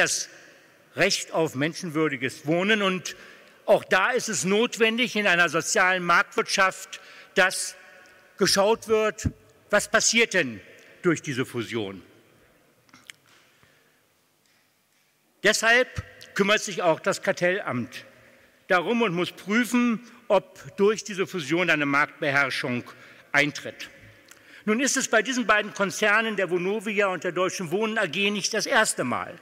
das Recht auf menschenwürdiges Wohnen. Und auch da ist es notwendig in einer sozialen Marktwirtschaft, dass geschaut wird, was passiert denn durch diese Fusion. Deshalb kümmert sich auch das Kartellamt darum und muss prüfen, ob durch diese Fusion eine Marktbeherrschung eintritt. Nun ist es bei diesen beiden Konzernen, der Vonovia und der Deutschen Wohnen AG, nicht das erste Mal.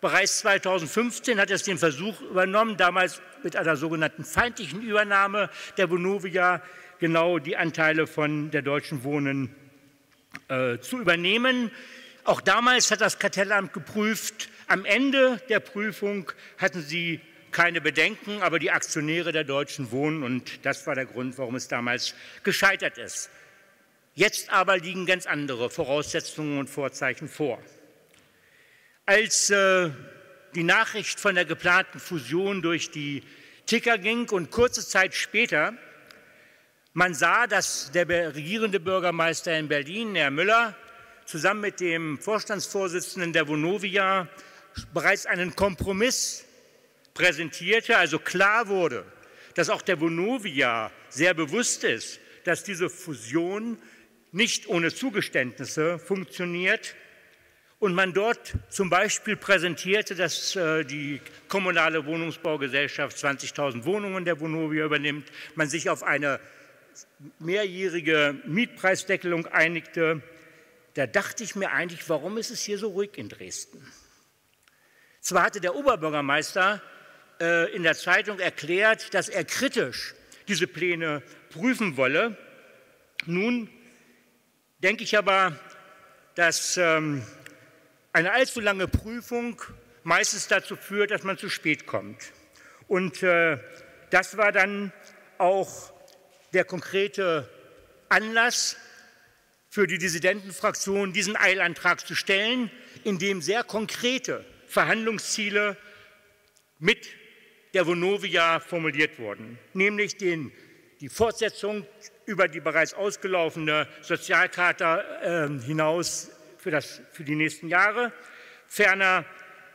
Bereits 2015 hat es den Versuch übernommen, damals mit einer sogenannten feindlichen Übernahme der Vonovia genau die Anteile von der Deutschen Wohnen äh, zu übernehmen. Auch damals hat das Kartellamt geprüft. Am Ende der Prüfung hatten sie keine Bedenken, aber die Aktionäre der Deutschen Wohnen, und das war der Grund, warum es damals gescheitert ist. Jetzt aber liegen ganz andere Voraussetzungen und Vorzeichen vor. Als äh, die Nachricht von der geplanten Fusion durch die Ticker ging und kurze Zeit später man sah, dass der regierende Bürgermeister in Berlin, Herr Müller, zusammen mit dem Vorstandsvorsitzenden der Vonovia bereits einen Kompromiss präsentierte, also klar wurde, dass auch der Vonovia sehr bewusst ist, dass diese Fusion nicht ohne Zugeständnisse funktioniert und man dort zum Beispiel präsentierte, dass äh, die kommunale Wohnungsbaugesellschaft 20.000 Wohnungen der Vonovia übernimmt, man sich auf eine mehrjährige Mietpreisdeckelung einigte, da dachte ich mir eigentlich, warum ist es hier so ruhig in Dresden? Zwar hatte der Oberbürgermeister äh, in der Zeitung erklärt, dass er kritisch diese Pläne prüfen wolle. Nun denke ich aber, dass ähm, eine allzu lange Prüfung meistens dazu führt, dass man zu spät kommt. Und äh, das war dann auch der konkrete Anlass für die Dissidentenfraktion, diesen Eilantrag zu stellen, in dem sehr konkrete Verhandlungsziele mit der Vonovia formuliert wurden, nämlich den, die Fortsetzung über die bereits ausgelaufene Sozialcharta äh, hinaus für, das, für die nächsten Jahre, ferner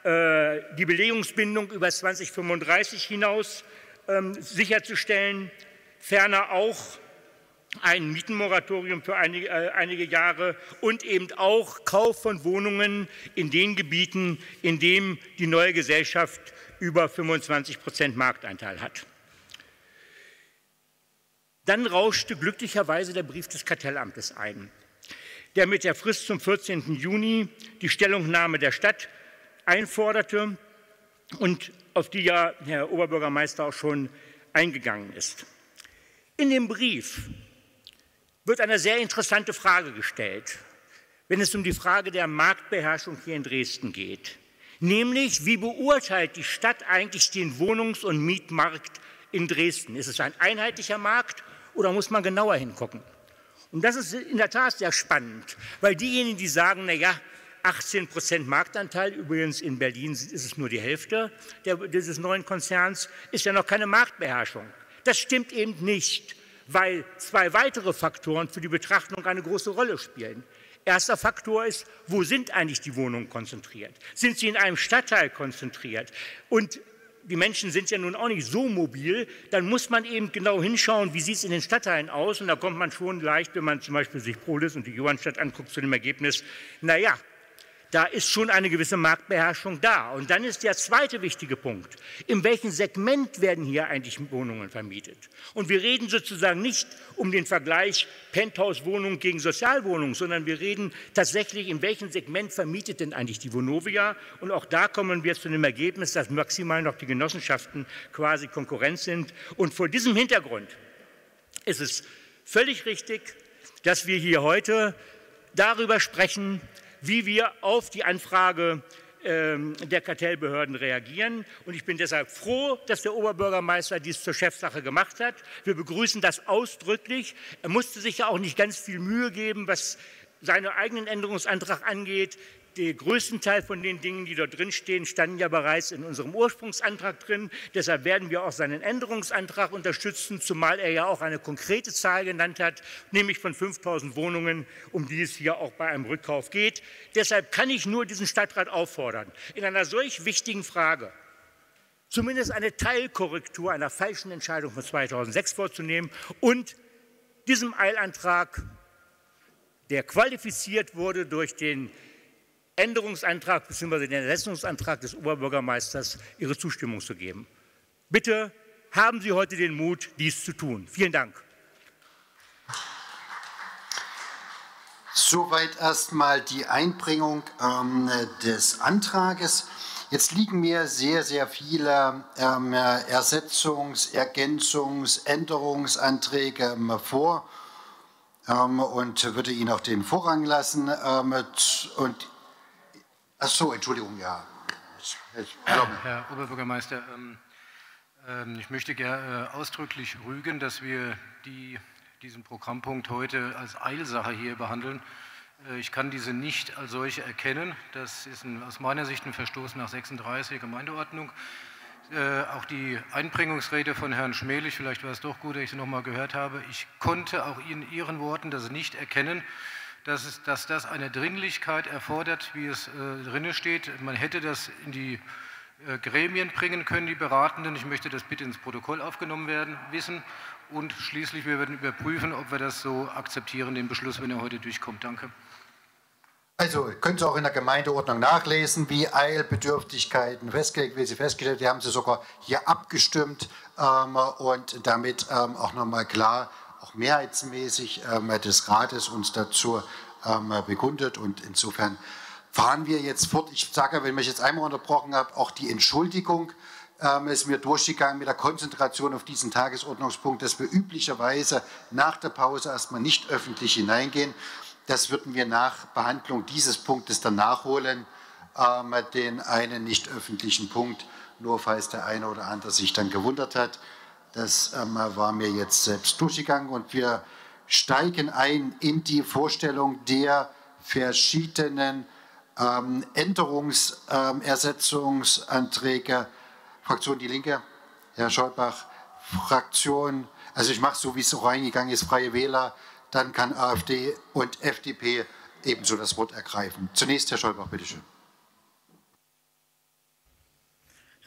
äh, die Belegungsbindung über 2035 hinaus äh, sicherzustellen, ferner auch ein Mietenmoratorium für einige, äh, einige, Jahre und eben auch Kauf von Wohnungen in den Gebieten, in denen die neue Gesellschaft über 25 Prozent Markteinteil hat. Dann rauschte glücklicherweise der Brief des Kartellamtes ein, der mit der Frist zum 14. Juni die Stellungnahme der Stadt einforderte und auf die ja Herr Oberbürgermeister auch schon eingegangen ist. In dem Brief wird eine sehr interessante Frage gestellt, wenn es um die Frage der Marktbeherrschung hier in Dresden geht. Nämlich, wie beurteilt die Stadt eigentlich den Wohnungs- und Mietmarkt in Dresden? Ist es ein einheitlicher Markt oder muss man genauer hingucken? Und das ist in der Tat sehr spannend, weil diejenigen, die sagen, na ja, 18 Prozent Marktanteil, übrigens in Berlin ist es nur die Hälfte der, dieses neuen Konzerns, ist ja noch keine Marktbeherrschung. Das stimmt eben nicht, weil zwei weitere Faktoren für die Betrachtung eine große Rolle spielen. Erster Faktor ist, wo sind eigentlich die Wohnungen konzentriert? Sind sie in einem Stadtteil konzentriert? Und die Menschen sind ja nun auch nicht so mobil, dann muss man eben genau hinschauen, wie sieht es in den Stadtteilen aus. Und da kommt man schon leicht, wenn man zum Beispiel sich Prolis und die Johannstadt anguckt, zu dem Ergebnis, naja, da ist schon eine gewisse Marktbeherrschung da. Und dann ist der zweite wichtige Punkt, in welchem Segment werden hier eigentlich Wohnungen vermietet? Und wir reden sozusagen nicht um den Vergleich Penthouse-Wohnung gegen Sozialwohnung, sondern wir reden tatsächlich, in welchem Segment vermietet denn eigentlich die Vonovia? Und auch da kommen wir zu dem Ergebnis, dass maximal noch die Genossenschaften quasi Konkurrenz sind. Und vor diesem Hintergrund ist es völlig richtig, dass wir hier heute darüber sprechen, wie wir auf die Anfrage ähm, der Kartellbehörden reagieren. Und ich bin deshalb froh, dass der Oberbürgermeister dies zur Chefsache gemacht hat. Wir begrüßen das ausdrücklich. Er musste sich ja auch nicht ganz viel Mühe geben, was seinen eigenen Änderungsantrag angeht. Der größten Teil von den Dingen, die dort drin stehen, standen ja bereits in unserem Ursprungsantrag drin. Deshalb werden wir auch seinen Änderungsantrag unterstützen, zumal er ja auch eine konkrete Zahl genannt hat, nämlich von 5000 Wohnungen, um die es hier auch bei einem Rückkauf geht. Deshalb kann ich nur diesen Stadtrat auffordern, in einer solch wichtigen Frage zumindest eine Teilkorrektur einer falschen Entscheidung von 2006 vorzunehmen und diesem Eilantrag, der qualifiziert wurde durch den Änderungsantrag bzw. den Ersetzungsantrag des Oberbürgermeisters, ihre Zustimmung zu geben. Bitte haben Sie heute den Mut, dies zu tun. Vielen Dank. Soweit erstmal die Einbringung ähm, des Antrages. Jetzt liegen mir sehr, sehr viele ähm, Ersetzungs-, Ergänzungs-, Änderungsanträge ähm, vor ähm, und würde Ihnen auch den Vorrang lassen. Ähm, und, ach so, Entschuldigung, ja. Herr Oberbürgermeister, ähm, ähm, ich möchte gerne äh, ausdrücklich rügen, dass wir die, diesen Programmpunkt heute als Eilsache hier behandeln. Äh, ich kann diese nicht als solche erkennen. Das ist ein, aus meiner Sicht ein Verstoß nach 36 Gemeindeordnung. Äh, auch die Einbringungsrede von Herrn Schmelig, vielleicht war es doch gut, dass ich sie noch mal gehört habe. Ich konnte auch in Ihren Worten das nicht erkennen, dass, es, dass das eine Dringlichkeit erfordert, wie es äh, drinne steht. Man hätte das in die äh, Gremien bringen können, die Beratenden. Ich möchte das bitte ins Protokoll aufgenommen werden, wissen. Und schließlich, wir werden überprüfen, ob wir das so akzeptieren, den Beschluss, wenn er heute durchkommt. Danke. Also können Sie auch in der Gemeindeordnung nachlesen, wie Eilbedürftigkeiten festgelegt, wie sie festgestellt, die haben Sie sogar hier abgestimmt ähm, und damit ähm, auch nochmal klar, mehrheitsmäßig ähm, des Rates uns dazu ähm, bekundet und insofern fahren wir jetzt fort. Ich sage, wenn ich jetzt einmal unterbrochen habe, auch die Entschuldigung ähm, ist mir durchgegangen mit der Konzentration auf diesen Tagesordnungspunkt, dass wir üblicherweise nach der Pause erstmal nicht öffentlich hineingehen. Das würden wir nach Behandlung dieses Punktes dann nachholen, den einen nicht öffentlichen Punkt, nur falls der eine oder andere sich dann gewundert hat. Das ähm, war mir jetzt selbst durchgegangen und wir steigen ein in die Vorstellung der verschiedenen ähm, Änderungs-, ähm. Fraktion Die Linke, Herr Scholbach, Fraktion, also ich mache so, wie es so reingegangen ist, Freie Wähler, dann kann AfD und FDP ebenso das Wort ergreifen. Zunächst Herr Scholbach, bitteschön.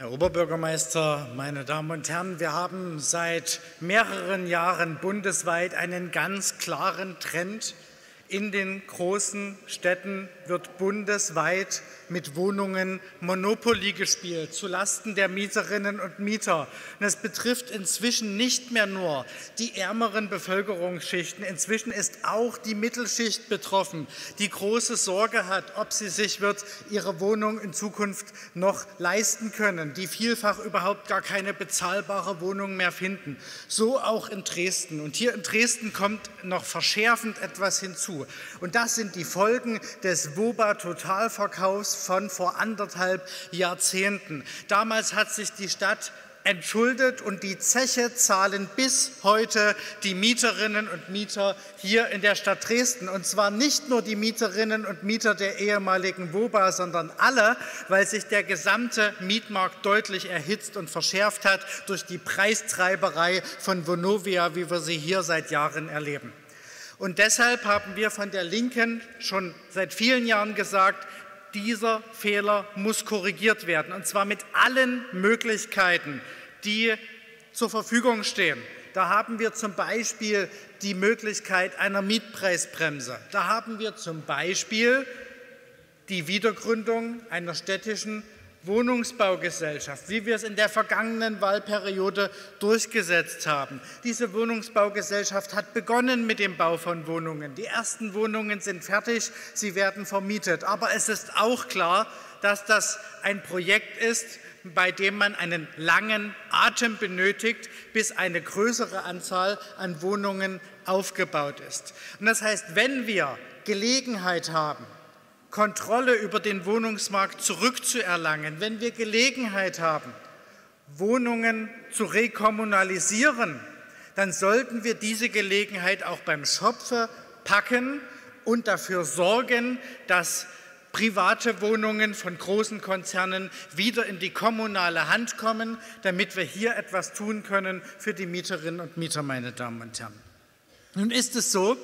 Herr Oberbürgermeister, meine Damen und Herren, wir haben seit mehreren Jahren bundesweit einen ganz klaren Trend. In den großen Städten wird bundesweit mit Wohnungen Monopoly gespielt, zulasten der Mieterinnen und Mieter. Und es betrifft inzwischen nicht mehr nur die ärmeren Bevölkerungsschichten. Inzwischen ist auch die Mittelschicht betroffen, die große Sorge hat, ob sie sich wird ihre Wohnung in Zukunft noch leisten können, die vielfach überhaupt gar keine bezahlbare Wohnung mehr finden. So auch in Dresden. Und hier in Dresden kommt noch verschärfend etwas hinzu. Und das sind die Folgen des WOBA-Totalverkaufs von vor anderthalb Jahrzehnten. Damals hat sich die Stadt entschuldet und die Zeche zahlen bis heute die Mieterinnen und Mieter hier in der Stadt Dresden. Und zwar nicht nur die Mieterinnen und Mieter der ehemaligen WOBA, sondern alle, weil sich der gesamte Mietmarkt deutlich erhitzt und verschärft hat durch die Preistreiberei von Vonovia, wie wir sie hier seit Jahren erleben. Und deshalb haben wir von der Linken schon seit vielen Jahren gesagt, dieser Fehler muss korrigiert werden, und zwar mit allen Möglichkeiten, die zur Verfügung stehen. Da haben wir zum Beispiel die Möglichkeit einer Mietpreisbremse. Da haben wir zum Beispiel die Wiedergründung einer städtischen Wohnungsbaugesellschaft, wie wir es in der vergangenen Wahlperiode durchgesetzt haben. Diese Wohnungsbaugesellschaft hat begonnen mit dem Bau von Wohnungen. Die ersten Wohnungen sind fertig, sie werden vermietet. Aber es ist auch klar, dass das ein Projekt ist, bei dem man einen langen Atem benötigt, bis eine größere Anzahl an Wohnungen aufgebaut ist. Und das heißt, wenn wir Gelegenheit haben, Kontrolle über den Wohnungsmarkt zurückzuerlangen, wenn wir Gelegenheit haben, Wohnungen zu rekommunalisieren, dann sollten wir diese Gelegenheit auch beim Schopfe packen und dafür sorgen, dass private Wohnungen von großen Konzernen wieder in die kommunale Hand kommen, damit wir hier etwas tun können für die Mieterinnen und Mieter, meine Damen und Herren. Nun ist es so,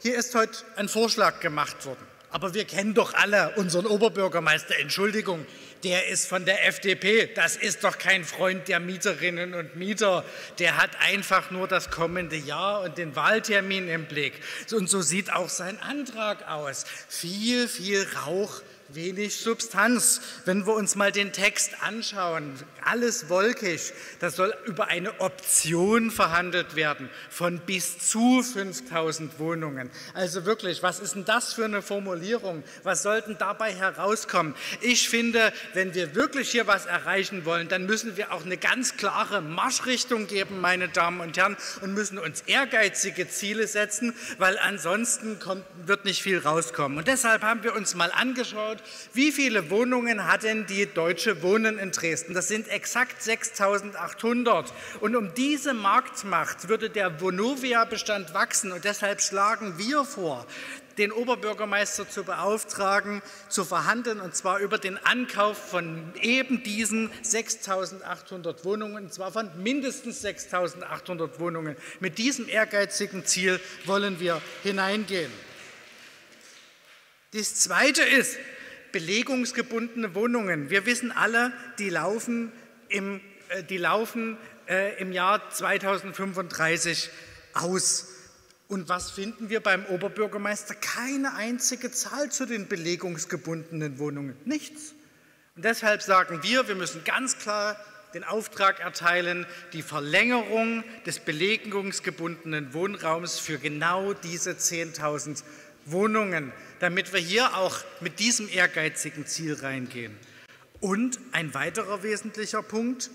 hier ist heute ein Vorschlag gemacht worden. Aber wir kennen doch alle unseren Oberbürgermeister, Entschuldigung, der ist von der FDP. Das ist doch kein Freund der Mieterinnen und Mieter. Der hat einfach nur das kommende Jahr und den Wahltermin im Blick. Und so sieht auch sein Antrag aus. Viel, viel Rauch wenig Substanz. Wenn wir uns mal den Text anschauen, alles wolkig, das soll über eine Option verhandelt werden von bis zu 5000 Wohnungen. Also wirklich, was ist denn das für eine Formulierung? Was sollten dabei herauskommen? Ich finde, wenn wir wirklich hier was erreichen wollen, dann müssen wir auch eine ganz klare Marschrichtung geben, meine Damen und Herren, und müssen uns ehrgeizige Ziele setzen, weil ansonsten kommt, wird nicht viel rauskommen. Und deshalb haben wir uns mal angeschaut, wie viele Wohnungen hat denn die Deutsche Wohnen in Dresden? Das sind exakt 6800. Und um diese Marktmacht würde der Vonovia-Bestand wachsen. Und deshalb schlagen wir vor, den Oberbürgermeister zu beauftragen, zu verhandeln, und zwar über den Ankauf von eben diesen 6.800 Wohnungen, und zwar von mindestens 6.800 Wohnungen. Mit diesem ehrgeizigen Ziel wollen wir hineingehen. Das Zweite ist, belegungsgebundene Wohnungen. Wir wissen alle, die laufen im, äh, die laufen, äh, im Jahr 2035 aus. Und was finden wir beim Oberbürgermeister? Keine einzige Zahl zu den belegungsgebundenen Wohnungen. Nichts. Und deshalb sagen wir, wir müssen ganz klar den Auftrag erteilen, die Verlängerung des belegungsgebundenen Wohnraums für genau diese 10.000 Wohnungen damit wir hier auch mit diesem ehrgeizigen Ziel reingehen. Und ein weiterer wesentlicher Punkt,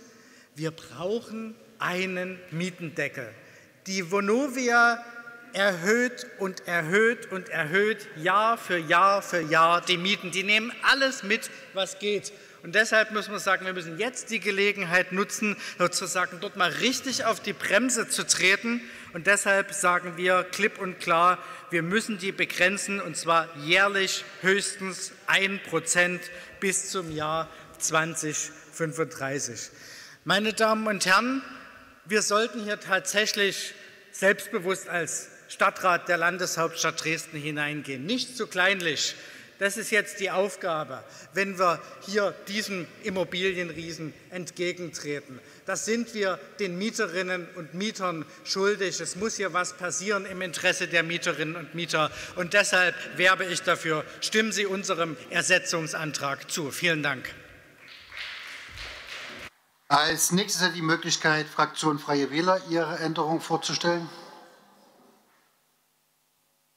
wir brauchen einen Mietendeckel. Die Vonovia erhöht und erhöht und erhöht Jahr für Jahr für Jahr die Mieten. Die nehmen alles mit, was geht. Und deshalb müssen wir sagen, wir müssen jetzt die Gelegenheit nutzen, sozusagen dort mal richtig auf die Bremse zu treten. Und deshalb sagen wir klipp und klar, wir müssen die begrenzen, und zwar jährlich höchstens ein Prozent bis zum Jahr 2035. Meine Damen und Herren, wir sollten hier tatsächlich selbstbewusst als Stadtrat der Landeshauptstadt Dresden hineingehen, nicht zu kleinlich. Das ist jetzt die Aufgabe, wenn wir hier diesem Immobilienriesen entgegentreten. Das sind wir den Mieterinnen und Mietern schuldig. Es muss hier was passieren im Interesse der Mieterinnen und Mieter. Und deshalb werbe ich dafür, stimmen Sie unserem Ersetzungsantrag zu. Vielen Dank. Als nächstes hat die Möglichkeit, Fraktion Freie Wähler ihre Änderung vorzustellen.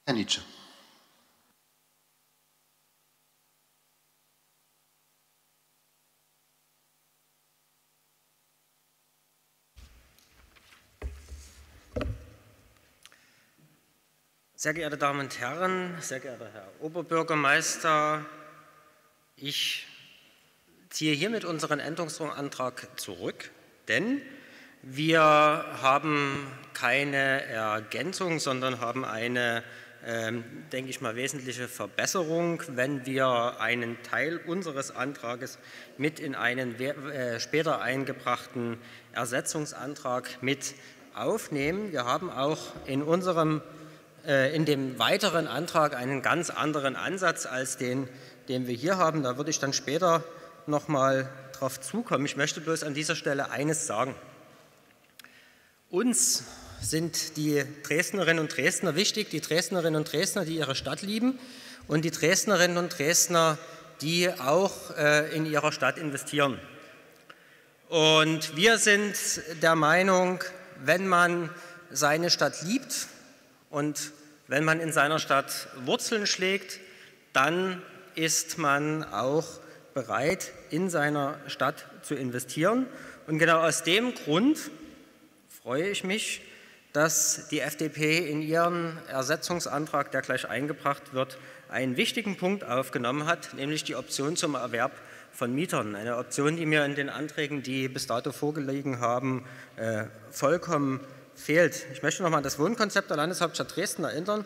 Herr Nietzsche. Sehr geehrte Damen und Herren, sehr geehrter Herr Oberbürgermeister, ich ziehe hiermit unseren Änderungsantrag zurück, denn wir haben keine Ergänzung, sondern haben eine, äh, denke ich mal, wesentliche Verbesserung, wenn wir einen Teil unseres Antrages mit in einen äh, später eingebrachten Ersetzungsantrag mit aufnehmen. Wir haben auch in unserem in dem weiteren Antrag einen ganz anderen Ansatz als den, den wir hier haben. Da würde ich dann später noch mal drauf zukommen. Ich möchte bloß an dieser Stelle eines sagen. Uns sind die Dresdnerinnen und Dresdner wichtig, die Dresdnerinnen und Dresdner, die ihre Stadt lieben und die Dresdnerinnen und Dresdner, die auch äh, in ihrer Stadt investieren. Und wir sind der Meinung, wenn man seine Stadt liebt, und wenn man in seiner Stadt Wurzeln schlägt, dann ist man auch bereit, in seiner Stadt zu investieren. Und genau aus dem Grund freue ich mich, dass die FDP in ihren Ersetzungsantrag, der gleich eingebracht wird, einen wichtigen Punkt aufgenommen hat, nämlich die Option zum Erwerb von Mietern. Eine Option, die mir in den Anträgen, die bis dato vorgelegen haben, äh, vollkommen fehlt. Ich möchte noch mal an das Wohnkonzept der Landeshauptstadt Dresden erinnern.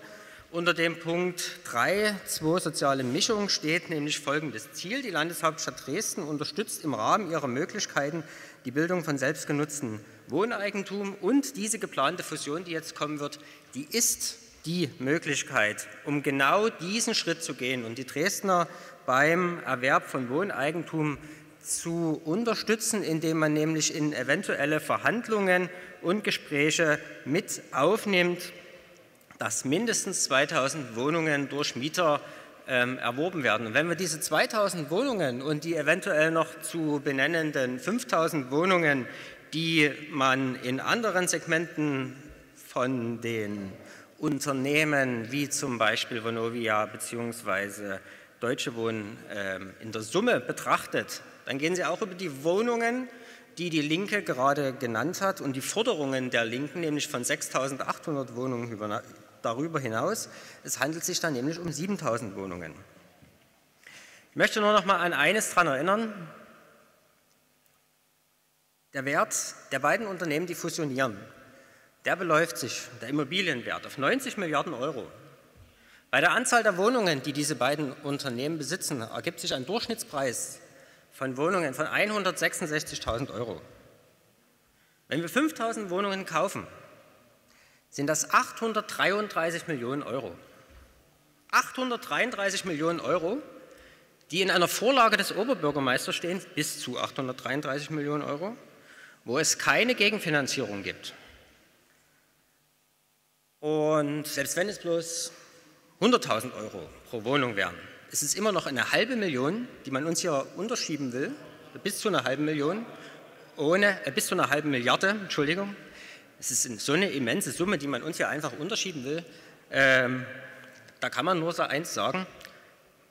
Unter dem Punkt 3, 2 soziale Mischung steht nämlich folgendes Ziel. Die Landeshauptstadt Dresden unterstützt im Rahmen ihrer Möglichkeiten die Bildung von selbstgenutzten Wohneigentum und diese geplante Fusion, die jetzt kommen wird, die ist die Möglichkeit, um genau diesen Schritt zu gehen und die Dresdner beim Erwerb von Wohneigentum zu unterstützen, indem man nämlich in eventuelle Verhandlungen und Gespräche mit aufnimmt, dass mindestens 2000 Wohnungen durch Mieter ähm, erworben werden. Und wenn wir diese 2000 Wohnungen und die eventuell noch zu benennenden 5000 Wohnungen, die man in anderen Segmenten von den Unternehmen wie zum Beispiel Vonovia bzw. Deutsche Wohnen ähm, in der Summe betrachtet, dann gehen Sie auch über die Wohnungen, die die Linke gerade genannt hat und die Forderungen der Linken, nämlich von 6.800 Wohnungen darüber hinaus. Es handelt sich dann nämlich um 7000 Wohnungen. Ich möchte nur noch mal an eines daran erinnern. Der Wert der beiden Unternehmen, die fusionieren, der beläuft sich, der Immobilienwert, auf 90 Milliarden Euro. Bei der Anzahl der Wohnungen, die diese beiden Unternehmen besitzen, ergibt sich ein Durchschnittspreis von Wohnungen von 166.000 Euro. Wenn wir 5000 Wohnungen kaufen, sind das 833 Millionen Euro. 833 Millionen Euro, die in einer Vorlage des Oberbürgermeisters stehen, bis zu 833 Millionen Euro, wo es keine Gegenfinanzierung gibt. Und selbst wenn es bloß 100.000 Euro pro Wohnung wären, ist es immer noch eine halbe Million, die man uns hier unterschieben will, bis zu einer halben Million, ohne, äh, bis zu einer halben Milliarde, Entschuldigung, es ist so eine immense Summe, die man uns hier einfach unterschieben will. Ähm, da kann man nur so eins sagen,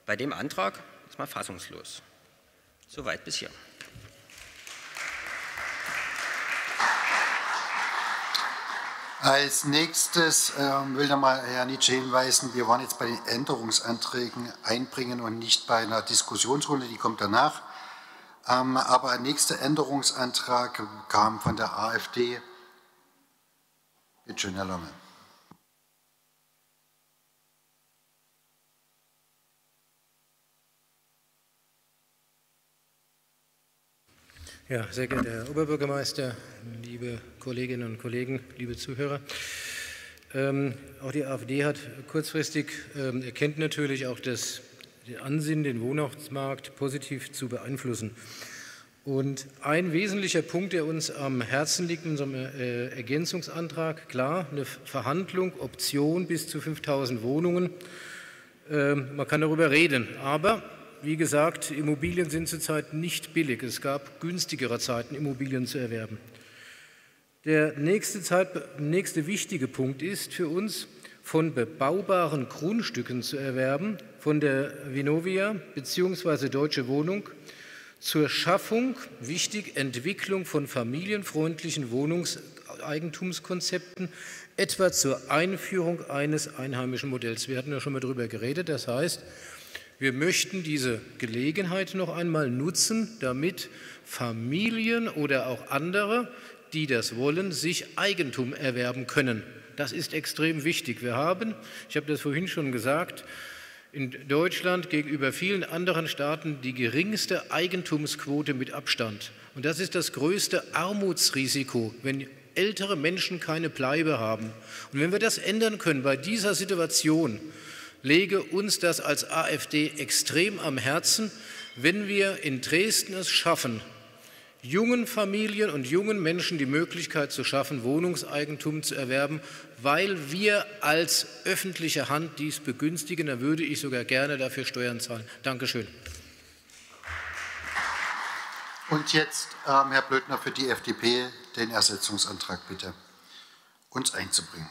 bei dem Antrag ist man fassungslos. Soweit bis hier. Als nächstes ähm, will nochmal Herr Nietzsche hinweisen, wir waren jetzt bei den Änderungsanträgen einbringen und nicht bei einer Diskussionsrunde, die kommt danach. Ähm, aber der nächste Änderungsantrag kam von der AfD. Bitte schön, Herr Lange. Ja, sehr geehrter Herr Oberbürgermeister, liebe Kolleginnen und Kollegen, liebe Zuhörer. Ähm, auch die AfD hat kurzfristig ähm, erkennt natürlich auch das Ansinnen, den Wohnungsmarkt positiv zu beeinflussen. Und ein wesentlicher Punkt, der uns am Herzen liegt in unserem äh, Ergänzungsantrag, klar, eine Verhandlung, Option bis zu 5000 Wohnungen. Äh, man kann darüber reden, aber wie gesagt, Immobilien sind zurzeit nicht billig. Es gab günstigere Zeiten, Immobilien zu erwerben. Der nächste, Zeit, nächste wichtige Punkt ist für uns, von bebaubaren Grundstücken zu erwerben, von der Vinovia bzw. Deutsche Wohnung zur Schaffung, wichtig, Entwicklung von familienfreundlichen Wohnungseigentumskonzepten, etwa zur Einführung eines einheimischen Modells. Wir hatten ja schon mal darüber geredet. Das heißt, wir möchten diese Gelegenheit noch einmal nutzen, damit Familien oder auch andere, die das wollen, sich Eigentum erwerben können. Das ist extrem wichtig. Wir haben, ich habe das vorhin schon gesagt, in Deutschland gegenüber vielen anderen Staaten die geringste Eigentumsquote mit Abstand. Und das ist das größte Armutsrisiko, wenn ältere Menschen keine Bleibe haben. Und wenn wir das ändern können bei dieser Situation, lege uns das als AfD extrem am Herzen, wenn wir in Dresden es schaffen, jungen Familien und jungen Menschen die Möglichkeit zu schaffen, Wohnungseigentum zu erwerben, weil wir als öffentliche Hand dies begünstigen, dann würde ich sogar gerne dafür Steuern zahlen. Dankeschön. Und jetzt ähm, Herr Blödner für die FDP den Ersetzungsantrag bitte uns einzubringen.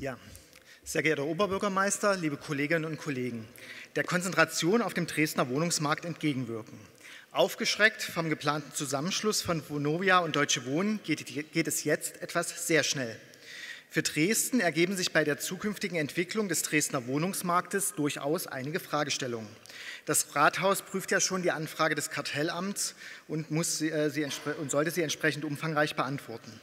Ja, sehr geehrter Oberbürgermeister, liebe Kolleginnen und Kollegen, der Konzentration auf dem Dresdner Wohnungsmarkt entgegenwirken. Aufgeschreckt vom geplanten Zusammenschluss von Vonovia und Deutsche Wohnen geht, geht es jetzt etwas sehr schnell. Für Dresden ergeben sich bei der zukünftigen Entwicklung des Dresdner Wohnungsmarktes durchaus einige Fragestellungen. Das Rathaus prüft ja schon die Anfrage des Kartellamts und, muss äh, sie und sollte sie entsprechend umfangreich beantworten.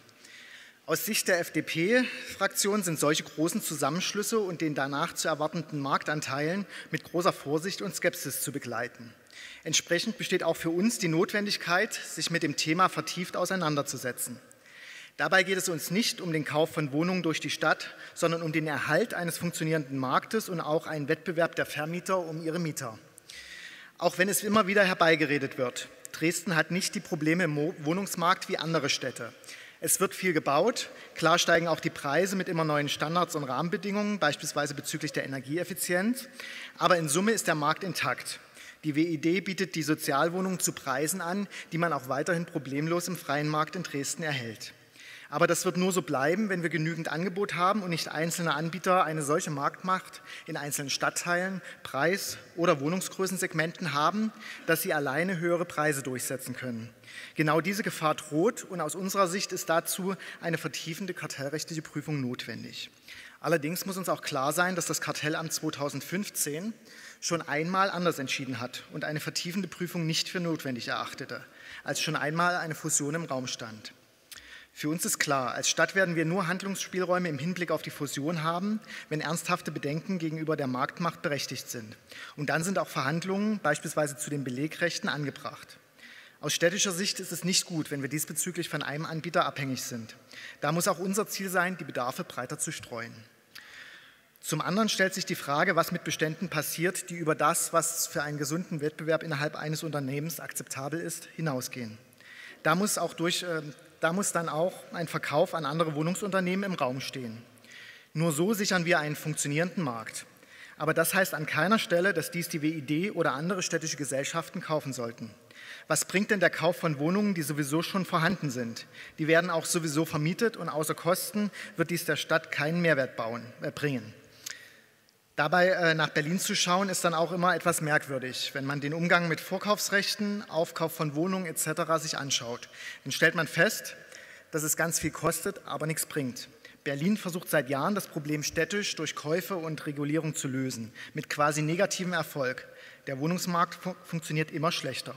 Aus Sicht der FDP-Fraktion sind solche großen Zusammenschlüsse und den danach zu erwartenden Marktanteilen mit großer Vorsicht und Skepsis zu begleiten. Entsprechend besteht auch für uns die Notwendigkeit, sich mit dem Thema vertieft auseinanderzusetzen. Dabei geht es uns nicht um den Kauf von Wohnungen durch die Stadt, sondern um den Erhalt eines funktionierenden Marktes und auch einen Wettbewerb der Vermieter um ihre Mieter. Auch wenn es immer wieder herbeigeredet wird, Dresden hat nicht die Probleme im Wohnungsmarkt wie andere Städte. Es wird viel gebaut, klar steigen auch die Preise mit immer neuen Standards und Rahmenbedingungen, beispielsweise bezüglich der Energieeffizienz, aber in Summe ist der Markt intakt. Die WID bietet die Sozialwohnungen zu Preisen an, die man auch weiterhin problemlos im freien Markt in Dresden erhält. Aber das wird nur so bleiben, wenn wir genügend Angebot haben und nicht einzelne Anbieter eine solche Marktmacht in einzelnen Stadtteilen, Preis- oder Wohnungsgrößensegmenten haben, dass sie alleine höhere Preise durchsetzen können. Genau diese Gefahr droht und aus unserer Sicht ist dazu eine vertiefende kartellrechtliche Prüfung notwendig. Allerdings muss uns auch klar sein, dass das Kartellamt 2015 schon einmal anders entschieden hat und eine vertiefende Prüfung nicht für notwendig erachtete, als schon einmal eine Fusion im Raum stand. Für uns ist klar, als Stadt werden wir nur Handlungsspielräume im Hinblick auf die Fusion haben, wenn ernsthafte Bedenken gegenüber der Marktmacht berechtigt sind. Und dann sind auch Verhandlungen, beispielsweise zu den Belegrechten, angebracht. Aus städtischer Sicht ist es nicht gut, wenn wir diesbezüglich von einem Anbieter abhängig sind. Da muss auch unser Ziel sein, die Bedarfe breiter zu streuen. Zum anderen stellt sich die Frage, was mit Beständen passiert, die über das, was für einen gesunden Wettbewerb innerhalb eines Unternehmens akzeptabel ist, hinausgehen. Da muss, auch durch, äh, da muss dann auch ein Verkauf an andere Wohnungsunternehmen im Raum stehen. Nur so sichern wir einen funktionierenden Markt. Aber das heißt an keiner Stelle, dass dies die WID oder andere städtische Gesellschaften kaufen sollten. Was bringt denn der Kauf von Wohnungen, die sowieso schon vorhanden sind? Die werden auch sowieso vermietet und außer Kosten wird dies der Stadt keinen Mehrwert bauen, äh, bringen. Dabei äh, nach Berlin zu schauen, ist dann auch immer etwas merkwürdig. Wenn man den Umgang mit Vorkaufsrechten, Aufkauf von Wohnungen etc. sich anschaut, dann stellt man fest, dass es ganz viel kostet, aber nichts bringt. Berlin versucht seit Jahren, das Problem städtisch durch Käufe und Regulierung zu lösen, mit quasi negativem Erfolg. Der Wohnungsmarkt fu funktioniert immer schlechter.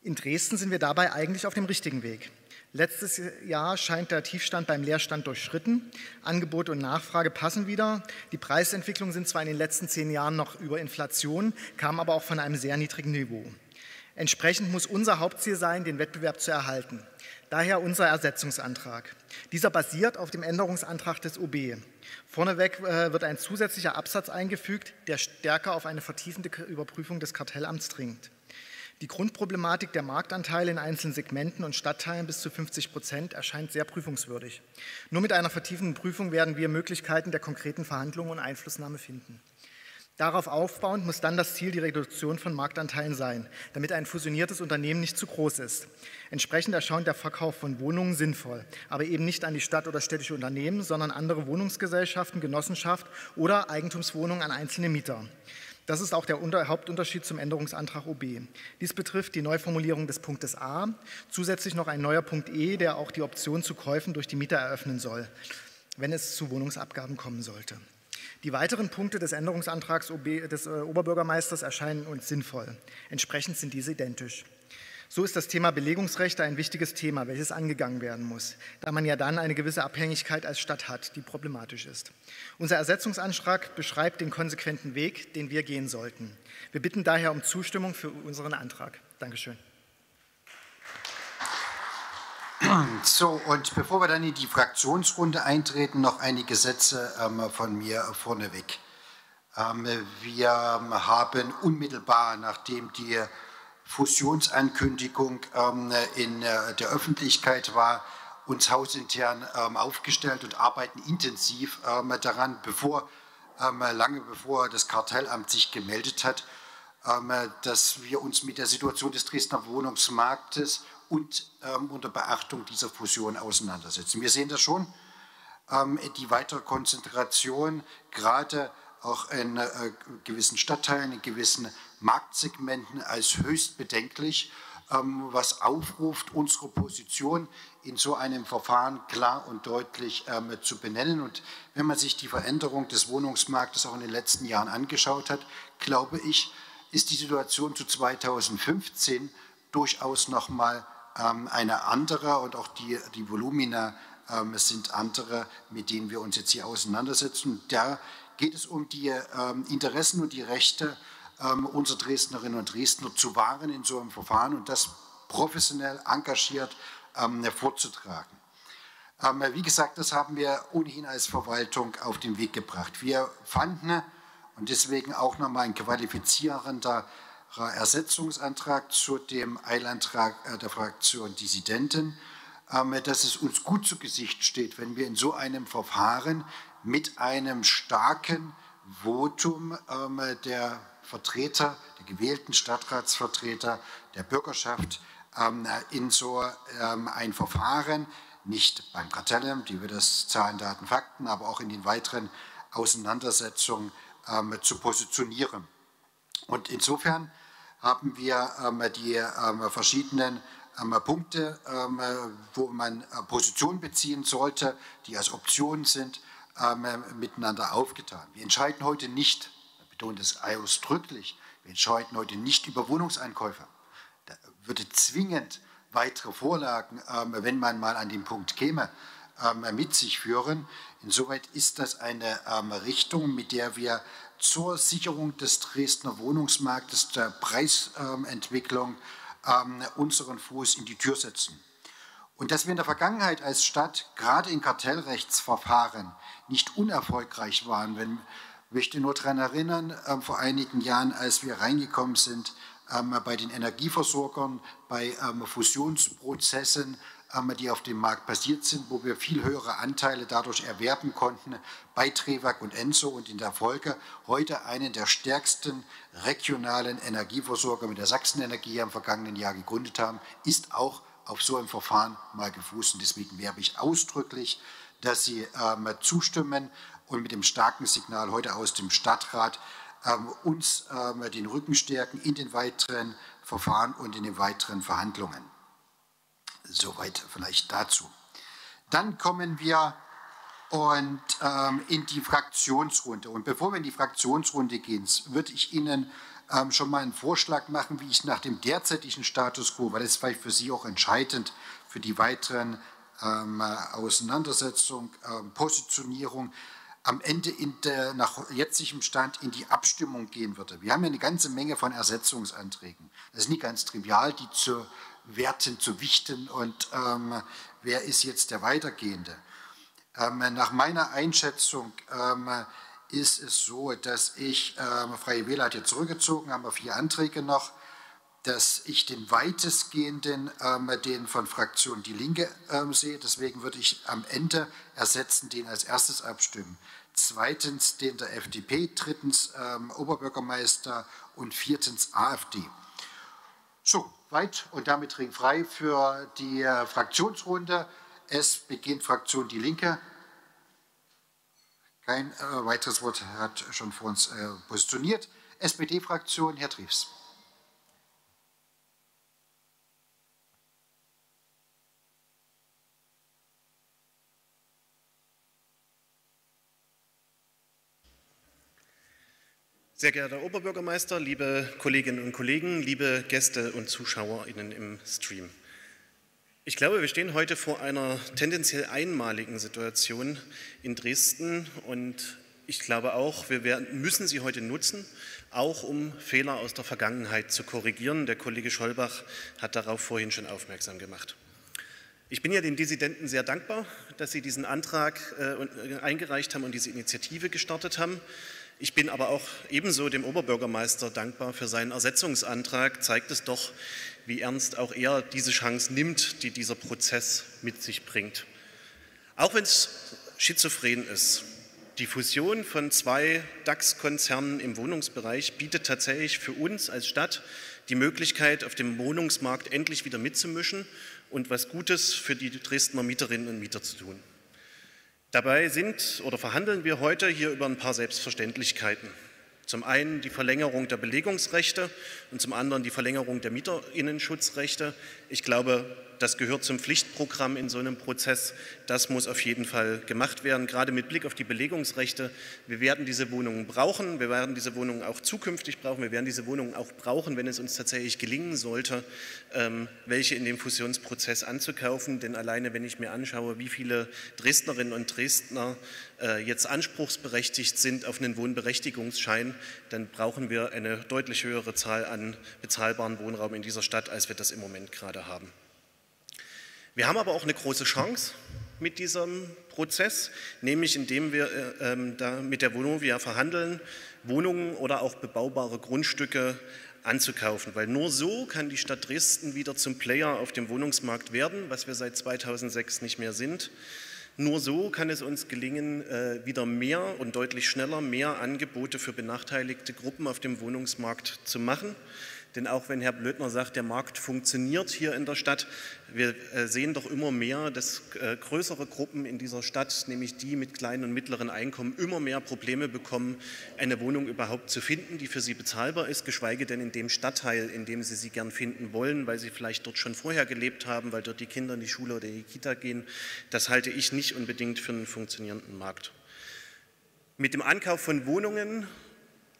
In Dresden sind wir dabei eigentlich auf dem richtigen Weg. Letztes Jahr scheint der Tiefstand beim Leerstand durchschritten. Angebot und Nachfrage passen wieder. Die Preisentwicklungen sind zwar in den letzten zehn Jahren noch über Inflation, kamen aber auch von einem sehr niedrigen Niveau. Entsprechend muss unser Hauptziel sein, den Wettbewerb zu erhalten. Daher unser Ersetzungsantrag. Dieser basiert auf dem Änderungsantrag des OB. Vorneweg äh, wird ein zusätzlicher Absatz eingefügt, der stärker auf eine vertiefende Überprüfung des Kartellamts dringt. Die Grundproblematik der Marktanteile in einzelnen Segmenten und Stadtteilen bis zu 50 Prozent erscheint sehr prüfungswürdig. Nur mit einer vertiefenden Prüfung werden wir Möglichkeiten der konkreten Verhandlungen und Einflussnahme finden. Darauf aufbauend muss dann das Ziel die Reduktion von Marktanteilen sein, damit ein fusioniertes Unternehmen nicht zu groß ist. Entsprechend erscheint der Verkauf von Wohnungen sinnvoll, aber eben nicht an die Stadt oder städtische Unternehmen, sondern andere Wohnungsgesellschaften, Genossenschaft oder Eigentumswohnungen an einzelne Mieter. Das ist auch der Hauptunterschied zum Änderungsantrag OB. Dies betrifft die Neuformulierung des Punktes A, zusätzlich noch ein neuer Punkt E, der auch die Option zu Käufen durch die Mieter eröffnen soll, wenn es zu Wohnungsabgaben kommen sollte. Die weiteren Punkte des Änderungsantrags OB, des äh, Oberbürgermeisters erscheinen uns sinnvoll. Entsprechend sind diese identisch. So ist das Thema Belegungsrechte ein wichtiges Thema, welches angegangen werden muss, da man ja dann eine gewisse Abhängigkeit als Stadt hat, die problematisch ist. Unser Ersetzungsantrag beschreibt den konsequenten Weg, den wir gehen sollten. Wir bitten daher um Zustimmung für unseren Antrag. Dankeschön. So, und bevor wir dann in die Fraktionsrunde eintreten, noch einige Sätze ähm, von mir vorneweg. Ähm, wir haben unmittelbar, nachdem die Fusionsankündigung ähm, in äh, der Öffentlichkeit war, uns hausintern ähm, aufgestellt und arbeiten intensiv ähm, daran, bevor, lange bevor das Kartellamt sich gemeldet hat, dass wir uns mit der Situation des Dresdner Wohnungsmarktes und unter Beachtung dieser Fusion auseinandersetzen. Wir sehen das schon, die weitere Konzentration gerade auch in äh, gewissen Stadtteilen, in gewissen Marktsegmenten als höchst bedenklich. ähm, was aufruft, unsere Position in so einem Verfahren klar und deutlich ähm, zu benennen. Und wenn man sich die Veränderung des Wohnungsmarktes auch in den letzten Jahren angeschaut hat, glaube ich, ist die Situation zu 2015 durchaus noch mal ähm, eine andere und auch die, die Volumina ähm, sind andere, mit denen wir uns jetzt hier auseinandersetzen. Da geht es um die ähm, Interessen und die Rechte ähm, unserer Dresdnerinnen und Dresdner zu wahren in so einem Verfahren und das professionell engagiert ähm, vorzutragen. Ähm, wie gesagt, das haben wir ohnehin als Verwaltung auf den Weg gebracht. Wir fanden, und deswegen auch nochmal ein qualifizierender Ersetzungsantrag zu dem Eilantrag äh, der Fraktion Dissidenten, dass es uns gut zu Gesicht steht, wenn wir in so einem Verfahren mit einem starken Votum ähm, der Vertreter, der gewählten Stadtratsvertreter, der Bürgerschaft ähm, in so ein Verfahren, nicht beim Kartellamt, die wir das Zahlen, Daten, Fakten, aber auch in den weiteren Auseinandersetzungen zu positionieren. Und insofern haben wir ähm, die ähm, verschiedenen ähm, Punkte, wo man äh, Position beziehen sollte, die als Optionen sind, miteinander aufgetan. Wir entscheiden heute nicht, ich betone das ausdrücklich, wir entscheiden heute nicht über Wohnungseinkäufe. Da würde zwingend weitere Vorlagen, wenn man mal an den Punkt käme, mit sich führen. Insoweit ist das eine Richtung, mit der wir zur Sicherung des Dresdner Wohnungsmarktes, der Preisentwicklung ähm, unseren Fuß in die Tür setzen. Und dass wir in der Vergangenheit als Stadt gerade in Kartellrechtsverfahren nicht unerfolgreich waren, wenn ich möchte nur daran erinnern, äh, vor einigen Jahren, als wir reingekommen sind ähm, bei den Energieversorgern, bei ähm, Fusionsprozessen, ähm, die auf dem Markt basiert sind, wo wir viel höhere Anteile dadurch erwerben konnten bei Trewag und Enso und in der Folge heute einen der stärksten regionalen Energieversorger mit der Sachsenenergie im vergangenen Jahr gegründet haben, ist auch auf so einem Verfahren mal gefußt. Und deswegen werbe ich ausdrücklich, dass Sie ähm, zustimmen und mit dem starken Signal heute aus dem Stadtrat ähm, uns ähm, den Rücken stärken in den weiteren Verfahren und in den weiteren Verhandlungen. Soweit vielleicht dazu. Dann kommen wir und, ähm, in die Fraktionsrunde. Und bevor wir in die Fraktionsrunde gehen, würde ich Ihnen schon mal einen Vorschlag machen, wie ich nach dem derzeitigen Status quo, weil es vielleicht für Sie auch entscheidend für die weiteren ähm, Auseinandersetzung, ähm, Positionierung, am Ende der, nach jetzigem Stand in die Abstimmung gehen würde. Wir haben ja eine ganze Menge von Ersetzungsanträgen. Das ist nicht ganz trivial, die zu werten, zu wichten und ähm, wer ist jetzt der Weitergehende. Ähm, nach meiner Einschätzung ähm, ist es so, dass ich, ähm, Freie Wähler hat hier zurückgezogen, haben wir vier Anträge noch, dass ich den weitestgehenden, ähm, den von Fraktion Die Linke ähm, sehe. Deswegen würde ich am Ende ersetzen, den als erstes abstimmen. Zweitens den der FDP, drittens Oberbürgermeister und viertens AfD. So, weit und damit ringfrei für die äh, Fraktionsrunde. Es beginnt Fraktion Die Linke. Kein äh, weiteres Wort hat schon vor uns äh, positioniert. SPD-Fraktion, Herr Triefs. Sehr geehrter Oberbürgermeister, liebe Kolleginnen und Kollegen, liebe Gäste und ZuschauerInnen im Stream. Ich glaube, wir stehen heute vor einer tendenziell einmaligen Situation in Dresden und ich glaube auch, wir werden, müssen sie heute nutzen, auch um Fehler aus der Vergangenheit zu korrigieren. Der Kollege Scholbach hat darauf vorhin schon aufmerksam gemacht. Ich bin ja den Dissidenten sehr dankbar, dass sie diesen Antrag äh, eingereicht haben und diese Initiative gestartet haben. Ich bin aber auch ebenso dem Oberbürgermeister dankbar für seinen Ersetzungsantrag. Zeigt es doch, wie ernst auch er diese Chance nimmt, die dieser Prozess mit sich bringt. Auch wenn es schizophren ist, die Fusion von zwei DAX-Konzernen im Wohnungsbereich bietet tatsächlich für uns als Stadt die Möglichkeit, auf dem Wohnungsmarkt endlich wieder mitzumischen und was Gutes für die Dresdner Mieterinnen und Mieter zu tun. Dabei sind oder verhandeln wir heute hier über ein paar Selbstverständlichkeiten. Zum einen die Verlängerung der Belegungsrechte und zum anderen die Verlängerung der Mieterinnenschutzrechte. Ich glaube, das gehört zum Pflichtprogramm in so einem Prozess. Das muss auf jeden Fall gemacht werden, gerade mit Blick auf die Belegungsrechte. Wir werden diese Wohnungen brauchen. Wir werden diese Wohnungen auch zukünftig brauchen. Wir werden diese Wohnungen auch brauchen, wenn es uns tatsächlich gelingen sollte, ähm, welche in dem Fusionsprozess anzukaufen. Denn alleine, wenn ich mir anschaue, wie viele Dresdnerinnen und Dresdner äh, jetzt anspruchsberechtigt sind auf einen Wohnberechtigungsschein, dann brauchen wir eine deutlich höhere Zahl an bezahlbaren Wohnraum in dieser Stadt, als wir das im Moment gerade haben. Wir haben aber auch eine große Chance mit diesem Prozess, nämlich indem wir äh, ähm, da mit der Vonovia verhandeln, Wohnungen oder auch bebaubare Grundstücke anzukaufen, weil nur so kann die Stadt Dresden wieder zum Player auf dem Wohnungsmarkt werden, was wir seit 2006 nicht mehr sind. Nur so kann es uns gelingen, äh, wieder mehr und deutlich schneller mehr Angebote für benachteiligte Gruppen auf dem Wohnungsmarkt zu machen. Denn auch wenn Herr Blödner sagt, der Markt funktioniert hier in der Stadt, wir äh, sehen doch immer mehr, dass äh, größere Gruppen in dieser Stadt, nämlich die mit kleinen und mittleren Einkommen, immer mehr Probleme bekommen, eine Wohnung überhaupt zu finden, die für sie bezahlbar ist, geschweige denn in dem Stadtteil, in dem sie sie gern finden wollen, weil sie vielleicht dort schon vorher gelebt haben, weil dort die Kinder in die Schule oder in die Kita gehen. Das halte ich nicht unbedingt für einen funktionierenden Markt. Mit dem Ankauf von Wohnungen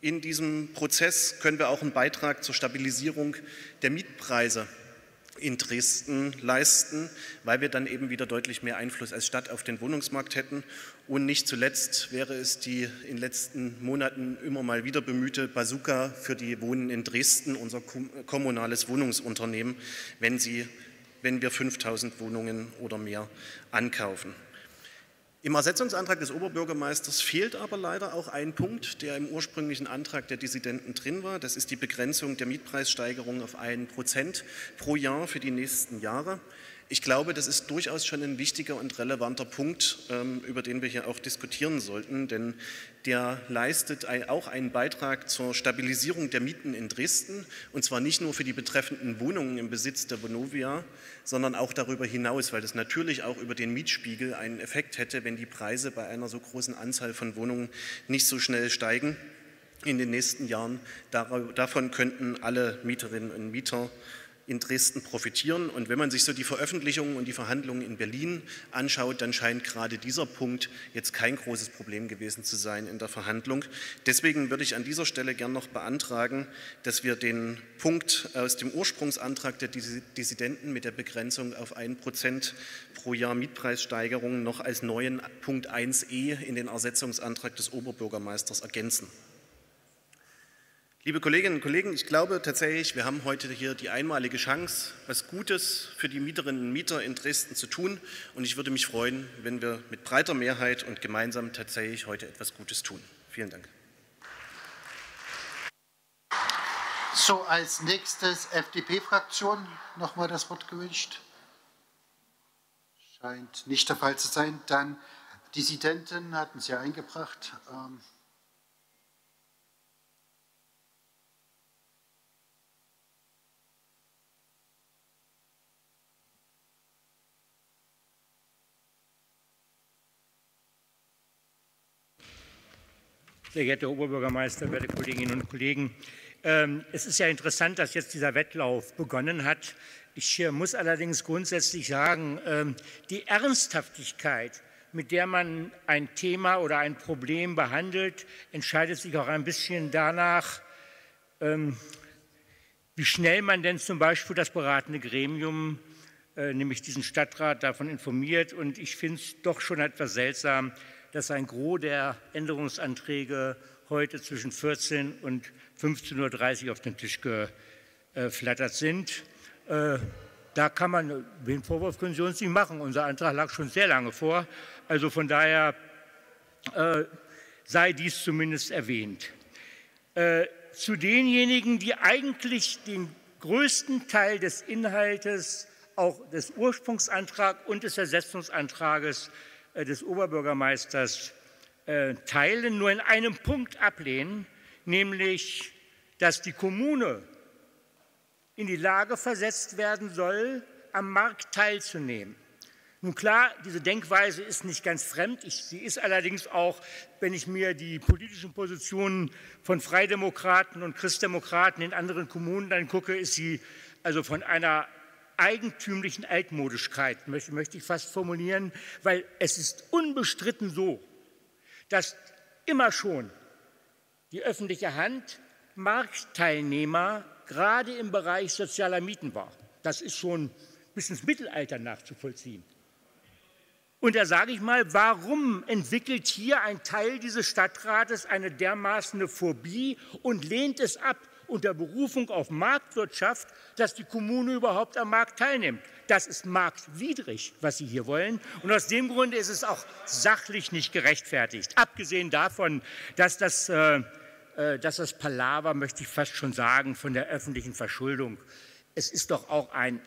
in diesem Prozess können wir auch einen Beitrag zur Stabilisierung der Mietpreise in Dresden leisten, weil wir dann eben wieder deutlich mehr Einfluss als Stadt auf den Wohnungsmarkt hätten. Und nicht zuletzt wäre es die in den letzten Monaten immer mal wieder bemühte Bazooka für die Wohnen in Dresden, unser kommunales Wohnungsunternehmen, wenn, sie, wenn wir 5000 Wohnungen oder mehr ankaufen. Im Ersetzungsantrag des Oberbürgermeisters fehlt aber leider auch ein Punkt, der im ursprünglichen Antrag der Dissidenten drin war. Das ist die Begrenzung der Mietpreissteigerung auf ein Prozent pro Jahr für die nächsten Jahre. Ich glaube, das ist durchaus schon ein wichtiger und relevanter Punkt, ähm, über den wir hier auch diskutieren sollten, denn der leistet auch einen Beitrag zur Stabilisierung der Mieten in Dresden, und zwar nicht nur für die betreffenden Wohnungen im Besitz der Vonovia, sondern auch darüber hinaus, weil das natürlich auch über den Mietspiegel einen Effekt hätte, wenn die Preise bei einer so großen Anzahl von Wohnungen nicht so schnell steigen in den nächsten Jahren. Davon könnten alle Mieterinnen und Mieter in Dresden profitieren. Und wenn man sich so die Veröffentlichungen und die Verhandlungen in Berlin anschaut, dann scheint gerade dieser Punkt jetzt kein großes Problem gewesen zu sein in der Verhandlung. Deswegen würde ich an dieser Stelle gern noch beantragen, dass wir den Punkt aus dem Ursprungsantrag der Dissidenten mit der Begrenzung auf ein Prozent pro Jahr Mietpreissteigerung noch als neuen Punkt 1e in den Ersetzungsantrag des Oberbürgermeisters ergänzen. Liebe Kolleginnen und Kollegen, ich glaube tatsächlich, wir haben heute hier die einmalige Chance, was Gutes für die Mieterinnen und Mieter in Dresden zu tun. Und ich würde mich freuen, wenn wir mit breiter Mehrheit und gemeinsam tatsächlich heute etwas Gutes tun. Vielen Dank. So, als nächstes FDP-Fraktion nochmal das Wort gewünscht. Scheint nicht der Fall zu sein. Dann Dissidenten hatten Sie eingebracht. Ähm Sehr geehrter Herr Oberbürgermeister, werte Kolleginnen und Kollegen, ähm, es ist ja interessant, dass jetzt dieser Wettlauf begonnen hat. Ich äh, muss allerdings grundsätzlich sagen, ähm, die Ernsthaftigkeit, mit der man ein Thema oder ein Problem behandelt, entscheidet sich auch ein bisschen danach, ähm, wie schnell man denn zum Beispiel das beratende Gremium, äh, nämlich diesen Stadtrat, davon informiert. Und ich finde es doch schon etwas seltsam, dass ein Gros der Änderungsanträge heute zwischen 14 und 15.30 Uhr auf den Tisch geflattert sind. Äh, da kann man, den Vorwurf können Sie uns nicht machen. Unser Antrag lag schon sehr lange vor. Also von daher äh, sei dies zumindest erwähnt. Äh, zu denjenigen, die eigentlich den größten Teil des Inhaltes, auch des Ursprungsantrags und des Ersetzungsantrages des Oberbürgermeisters äh, teilen, nur in einem Punkt ablehnen, nämlich dass die Kommune in die Lage versetzt werden soll, am Markt teilzunehmen. Nun klar, diese Denkweise ist nicht ganz fremd. Ich, sie ist allerdings auch, wenn ich mir die politischen Positionen von Freidemokraten und Christdemokraten in anderen Kommunen angucke, ist sie also von einer eigentümlichen Altmodischkeit, möchte, ich fast formulieren, weil es ist unbestritten so, dass immer schon die öffentliche Hand Marktteilnehmer gerade im Bereich sozialer Mieten war. Das ist schon bis ins Mittelalter nachzuvollziehen. Und da sage ich mal, warum entwickelt hier ein Teil dieses Stadtrates eine dermaßene Phobie und lehnt es ab unter Berufung auf Marktwirtschaft, dass die Kommune überhaupt am Markt teilnimmt? Das ist marktwidrig, was Sie hier wollen. Und aus dem Grunde ist es auch sachlich nicht gerechtfertigt. Abgesehen davon, dass das, äh, äh dass das Palaver, möchte ich fast schon sagen, von der öffentlichen Verschuldung, es ist doch auch ein,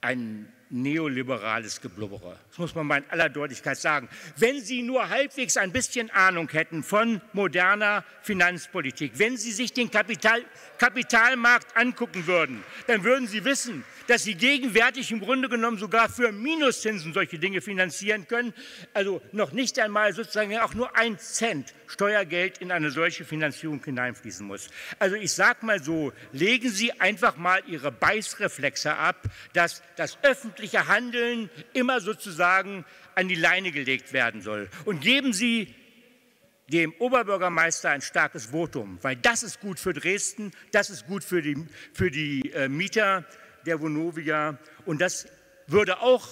ein neoliberales Geblubbere. Das muss man mal in aller Deutlichkeit sagen. Wenn Sie nur halbwegs ein bisschen Ahnung hätten von moderner Finanzpolitik, wenn Sie sich den Kapital, Kapitalmarkt angucken würden, dann würden Sie wissen, dass Sie gegenwärtig im Grunde genommen sogar für Minuszinsen solche Dinge finanzieren können. Also noch nicht einmal sozusagen auch nur ein Cent Steuergeld in eine solche Finanzierung hineinfließen muss. Also ich sage mal so, legen Sie einfach mal Ihre Beißreflexe ab, dass das öffentliche Handeln immer sozusagen an die Leine gelegt werden soll. Und geben Sie dem Oberbürgermeister ein starkes Votum, weil das ist gut für Dresden, das ist gut für die, für die äh, Mieter der Vonovia und das würde auch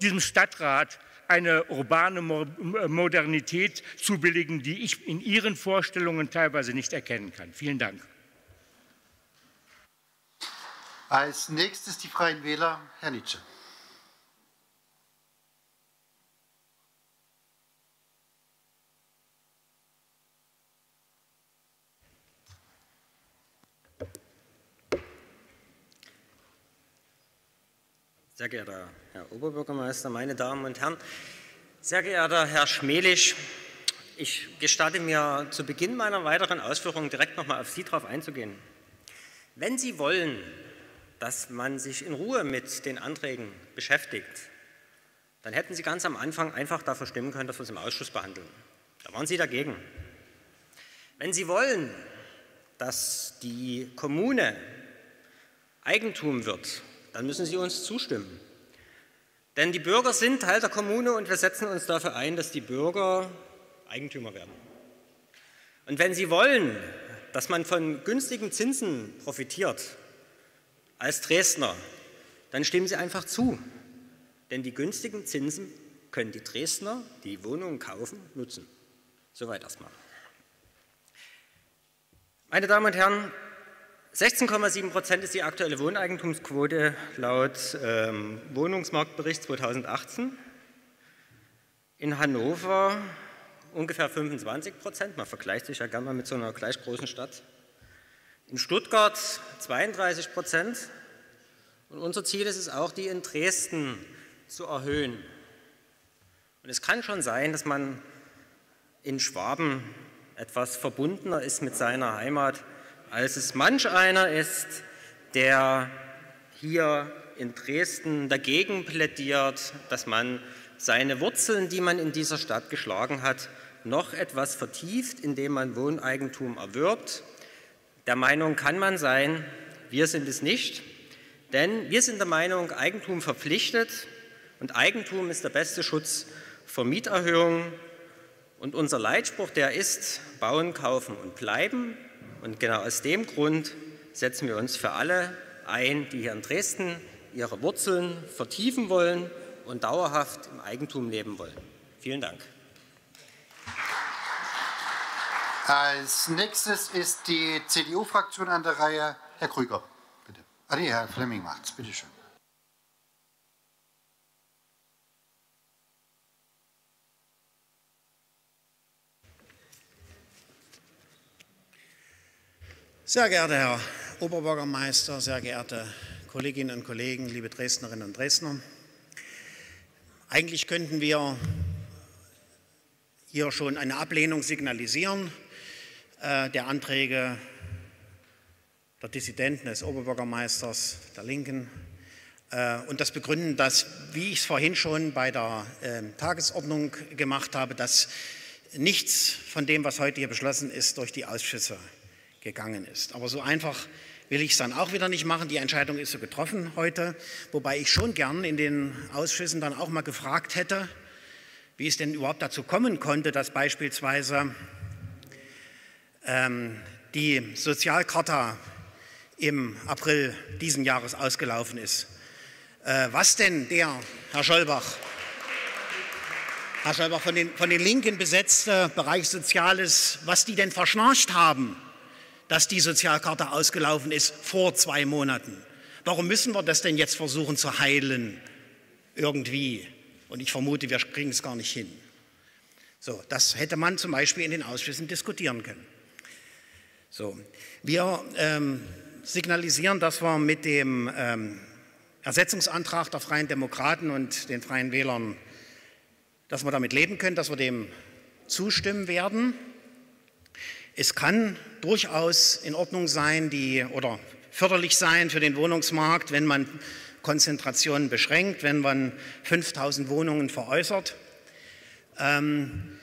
diesem Stadtrat eine urbane Modernität zubilligen, die ich in Ihren Vorstellungen teilweise nicht erkennen kann. Vielen Dank. Als nächstes die Freien Wähler, Herr Nietzsche. Sehr geehrter Herr Oberbürgermeister, meine Damen und Herren, sehr geehrter Herr Schmelisch, ich gestatte mir zu Beginn meiner weiteren Ausführungen direkt nochmal auf Sie drauf einzugehen. Wenn Sie wollen, dass man sich in Ruhe mit den Anträgen beschäftigt, dann hätten Sie ganz am Anfang einfach dafür stimmen können, dass wir es im Ausschuss behandeln. Da waren Sie dagegen. Wenn Sie wollen, dass die Kommune Eigentum wird dann müssen Sie uns zustimmen. Denn die Bürger sind Teil der Kommune und wir setzen uns dafür ein, dass die Bürger Eigentümer werden. Und wenn Sie wollen, dass man von günstigen Zinsen profitiert, als Dresdner, dann stimmen Sie einfach zu. Denn die günstigen Zinsen können die Dresdner, die Wohnungen kaufen, nutzen. Soweit erstmal. Meine Damen und Herren, 16,7 Prozent ist die aktuelle Wohneigentumsquote laut ähm, Wohnungsmarktbericht 2018. In Hannover ungefähr 25 Prozent. Man vergleicht sich ja gerne mal mit so einer gleich großen Stadt. In Stuttgart 32 Prozent. Und unser Ziel ist es auch, die in Dresden zu erhöhen. Und es kann schon sein, dass man in Schwaben etwas verbundener ist mit seiner Heimat als es manch einer ist, der hier in Dresden dagegen plädiert, dass man seine Wurzeln, die man in dieser Stadt geschlagen hat, noch etwas vertieft, indem man Wohneigentum erwirbt. Der Meinung kann man sein, wir sind es nicht, denn wir sind der Meinung, Eigentum verpflichtet und Eigentum ist der beste Schutz vor Mieterhöhungen. Und unser Leitspruch, der ist, bauen, kaufen und bleiben. Und genau aus dem Grund setzen wir uns für alle ein, die hier in Dresden ihre Wurzeln vertiefen wollen und dauerhaft im Eigentum leben wollen. Vielen Dank. Als nächstes ist die CDU-Fraktion an der Reihe. Herr Krüger, bitte. Ah, nee, Herr Flemming macht's. Bitte schön. Sehr geehrter Herr Oberbürgermeister, sehr geehrte Kolleginnen und Kollegen, liebe Dresdnerinnen und Dresdner, eigentlich könnten wir hier schon eine Ablehnung signalisieren äh, der Anträge der Dissidenten des Oberbürgermeisters der Linken äh, und das begründen, dass, wie ich es vorhin schon bei der äh, Tagesordnung gemacht habe, dass nichts von dem, was heute hier beschlossen ist, durch die Ausschüsse gegangen ist. Aber so einfach will ich es dann auch wieder nicht machen. Die Entscheidung ist so getroffen heute, wobei ich schon gern in den Ausschüssen dann auch mal gefragt hätte, wie es denn überhaupt dazu kommen konnte, dass beispielsweise ähm, die Sozialcharta im April diesen Jahres ausgelaufen ist. Äh, was denn der, Herr Scholbach, Herr Scholbach, von den, von den Linken besetzte Bereich Soziales, was die denn verschnarcht haben, dass die Sozialkarte ausgelaufen ist vor zwei Monaten. Warum müssen wir das denn jetzt versuchen zu heilen? Irgendwie. Und ich vermute, wir kriegen es gar nicht hin. So, das hätte man zum Beispiel in den Ausschüssen diskutieren können. So, wir ähm, signalisieren, dass wir mit dem ähm, Ersetzungsantrag der Freien Demokraten und den Freien Wählern, dass wir damit leben können, dass wir dem zustimmen werden. Es kann durchaus in Ordnung sein, die oder förderlich sein für den Wohnungsmarkt, wenn man Konzentrationen beschränkt, wenn man 5000 Wohnungen veräußert. Ähm,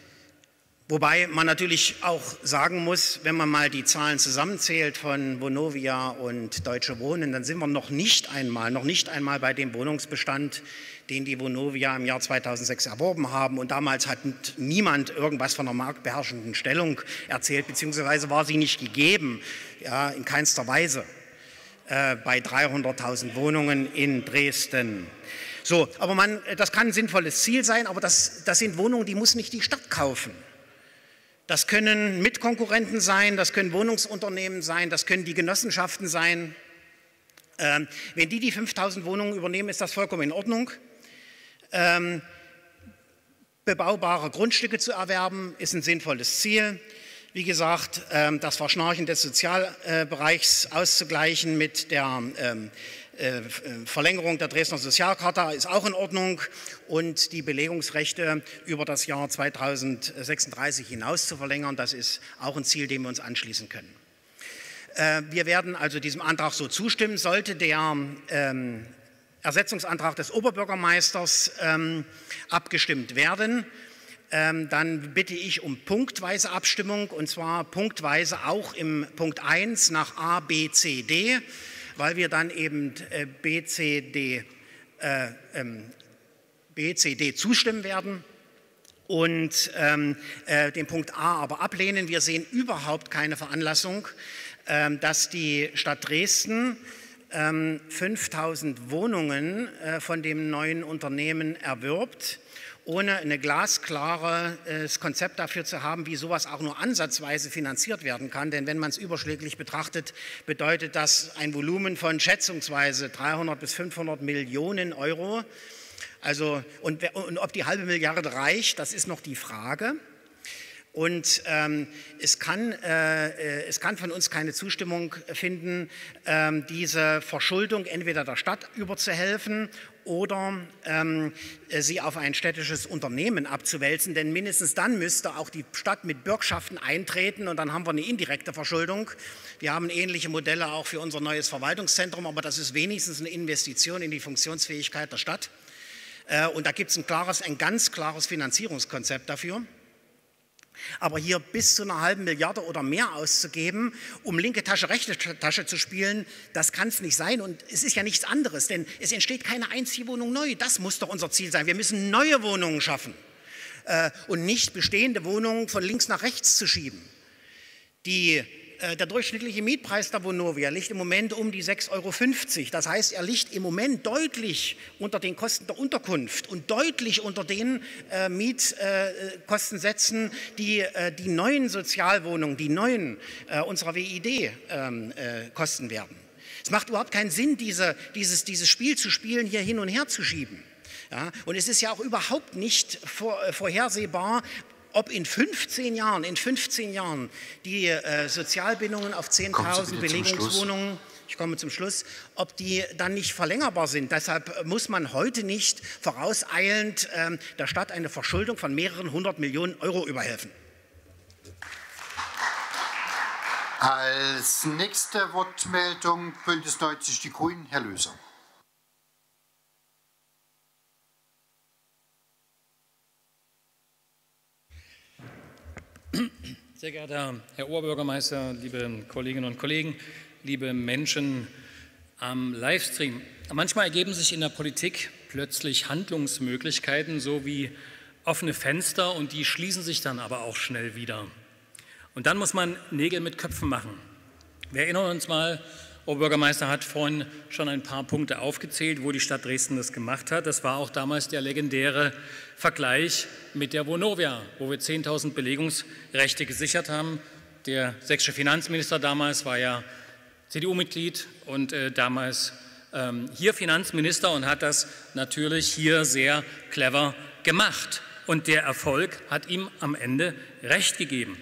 wobei man natürlich auch sagen muss, wenn man mal die Zahlen zusammenzählt von Vonovia und Deutsche Wohnen, dann sind wir noch nicht einmal, noch nicht einmal bei dem Wohnungsbestand, den die Vonovia im Jahr 2006 erworben haben. Und damals hat niemand irgendwas von einer marktbeherrschenden Stellung erzählt, beziehungsweise war sie nicht gegeben, ja, in keinster Weise. Äh, bei 300.000 Wohnungen in Dresden. So, aber man, das kann ein sinnvolles Ziel sein, aber das, das sind Wohnungen, die muss nicht die Stadt kaufen. Das können Mitkonkurrenten sein, das können Wohnungsunternehmen sein, das können die Genossenschaften sein. Ähm, wenn die die 5000 Wohnungen übernehmen, ist das vollkommen in Ordnung. Ähm, bebaubare Grundstücke zu erwerben, ist ein sinnvolles Ziel wie gesagt, ähm, das Verschnarchen des Sozialbereichs auszugleichen mit der ähm, äh, Verlängerung der Dresdner Sozialcharta ist auch in Ordnung und die Belegungsrechte über das Jahr 2036 hinaus zu verlängern, das ist auch ein Ziel, dem wir uns anschließen können. Äh, wir werden also diesem Antrag so zustimmen, sollte der ähm, Ersetzungsantrag des Oberbürgermeisters abgestimmt werden ähm, dann bitte ich um punktweise Abstimmung und zwar punktweise auch im Punkt 1 nach A, B, C, D, weil wir dann eben äh, B, C, D, äh, ähm, B, C, D zustimmen werden und ähm, äh, den Punkt A aber ablehnen. Wir sehen überhaupt keine Veranlassung, ähm, dass die Stadt Dresden 5000 ähm, Wohnungen äh, von dem neuen Unternehmen erwirbt ohne ein glasklares Konzept dafür zu haben, wie sowas auch nur ansatzweise finanziert werden kann. Denn wenn man es überschläglich betrachtet, bedeutet das ein Volumen von schätzungsweise 300 bis 500 Millionen Euro. Also, und, und ob die halbe Milliarde reicht, das ist noch die Frage. Und ähm, es, kann, äh, äh es kann von uns keine Zustimmung finden, ähm, diese Verschuldung entweder der Stadt überzuhelfen oder ähm, äh, sie auf ein städtisches Unternehmen abzuwälzen, denn mindestens dann müsste auch die Stadt mit Bürgschaften eintreten und dann haben wir eine indirekte Verschuldung. Wir haben ähnliche Modelle auch für unser neues Verwaltungszentrum, aber das ist wenigstens eine Investition in die Funktionsfähigkeit der Stadt. Äh, und da gibt es ein, ein ganz klares Finanzierungskonzept dafür. Aber hier bis zu einer halben Milliarde oder mehr auszugeben, um linke Tasche, rechte Tasche zu spielen, das kann es nicht sein. Und es ist ja nichts anderes, denn es entsteht keine einzige Wohnung neu. Das muss doch unser Ziel sein. Wir müssen neue Wohnungen schaffen äh, und nicht bestehende Wohnungen von links nach rechts zu schieben. Die der durchschnittliche Mietpreis der Vonovia liegt im Moment um die 6,50 Euro. Das heißt, er liegt im Moment deutlich unter den Kosten der Unterkunft und deutlich unter den äh, Mietkostensätzen, die äh, die neuen Sozialwohnungen, die neuen äh, unserer WID ähm, äh, kosten werden. Es macht überhaupt keinen Sinn, diese, dieses, dieses Spiel zu spielen, hier hin und her zu schieben. Ja, und es ist ja auch überhaupt nicht vor, äh, vorhersehbar, ob in 15 Jahren, in 15 Jahren die äh, Sozialbindungen auf 10.000 Belegungswohnungen, ich komme zum Schluss, ob die dann nicht verlängerbar sind. Deshalb muss man heute nicht vorauseilend äh, der Stadt eine Verschuldung von mehreren hundert Millionen Euro überhelfen. Als nächste Wortmeldung Bündnis 90 Die Grünen, Herr Löser. Sehr geehrter Herr Oberbürgermeister, liebe Kolleginnen und Kollegen, liebe Menschen am Livestream. Manchmal ergeben sich in der Politik plötzlich Handlungsmöglichkeiten, so wie offene Fenster, und die schließen sich dann aber auch schnell wieder. Und dann muss man Nägel mit Köpfen machen. Wir erinnern uns mal, Oberbürgermeister hat vorhin schon ein paar Punkte aufgezählt, wo die Stadt Dresden das gemacht hat. Das war auch damals der legendäre Vergleich mit der Vonovia, wo wir 10.000 Belegungsrechte gesichert haben. Der sächsische Finanzminister damals war ja CDU-Mitglied und äh, damals ähm, hier Finanzminister und hat das natürlich hier sehr clever gemacht. Und der Erfolg hat ihm am Ende recht gegeben.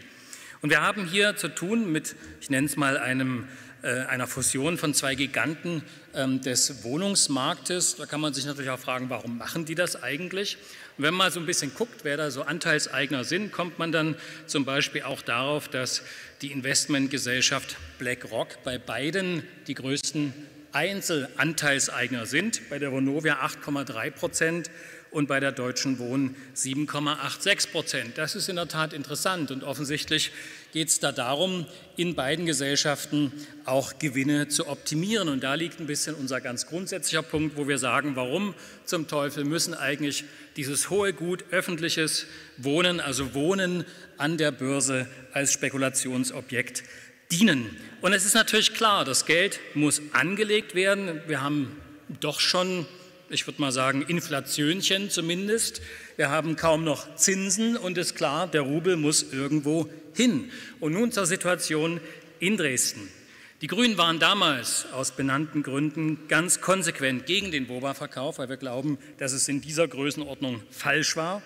Und wir haben hier zu tun mit, ich nenne es mal einem einer Fusion von zwei Giganten ähm, des Wohnungsmarktes. Da kann man sich natürlich auch fragen, warum machen die das eigentlich? Und wenn man mal so ein bisschen guckt, wer da so Anteilseigner sind, kommt man dann zum Beispiel auch darauf, dass die Investmentgesellschaft BlackRock bei beiden die größten Einzelanteilseigner sind. Bei der Vonovia 8,3 Prozent und bei der Deutschen Wohnen 7,86 Prozent. Das ist in der Tat interessant und offensichtlich geht es da darum, in beiden Gesellschaften auch Gewinne zu optimieren. Und da liegt ein bisschen unser ganz grundsätzlicher Punkt, wo wir sagen, warum zum Teufel müssen eigentlich dieses hohe Gut öffentliches Wohnen, also Wohnen an der Börse als Spekulationsobjekt dienen. Und es ist natürlich klar, das Geld muss angelegt werden. Wir haben doch schon ich würde mal sagen, Inflationchen zumindest. Wir haben kaum noch Zinsen und ist klar, der Rubel muss irgendwo hin. Und nun zur Situation in Dresden. Die Grünen waren damals aus benannten Gründen ganz konsequent gegen den WOBA-Verkauf, weil wir glauben, dass es in dieser Größenordnung falsch war.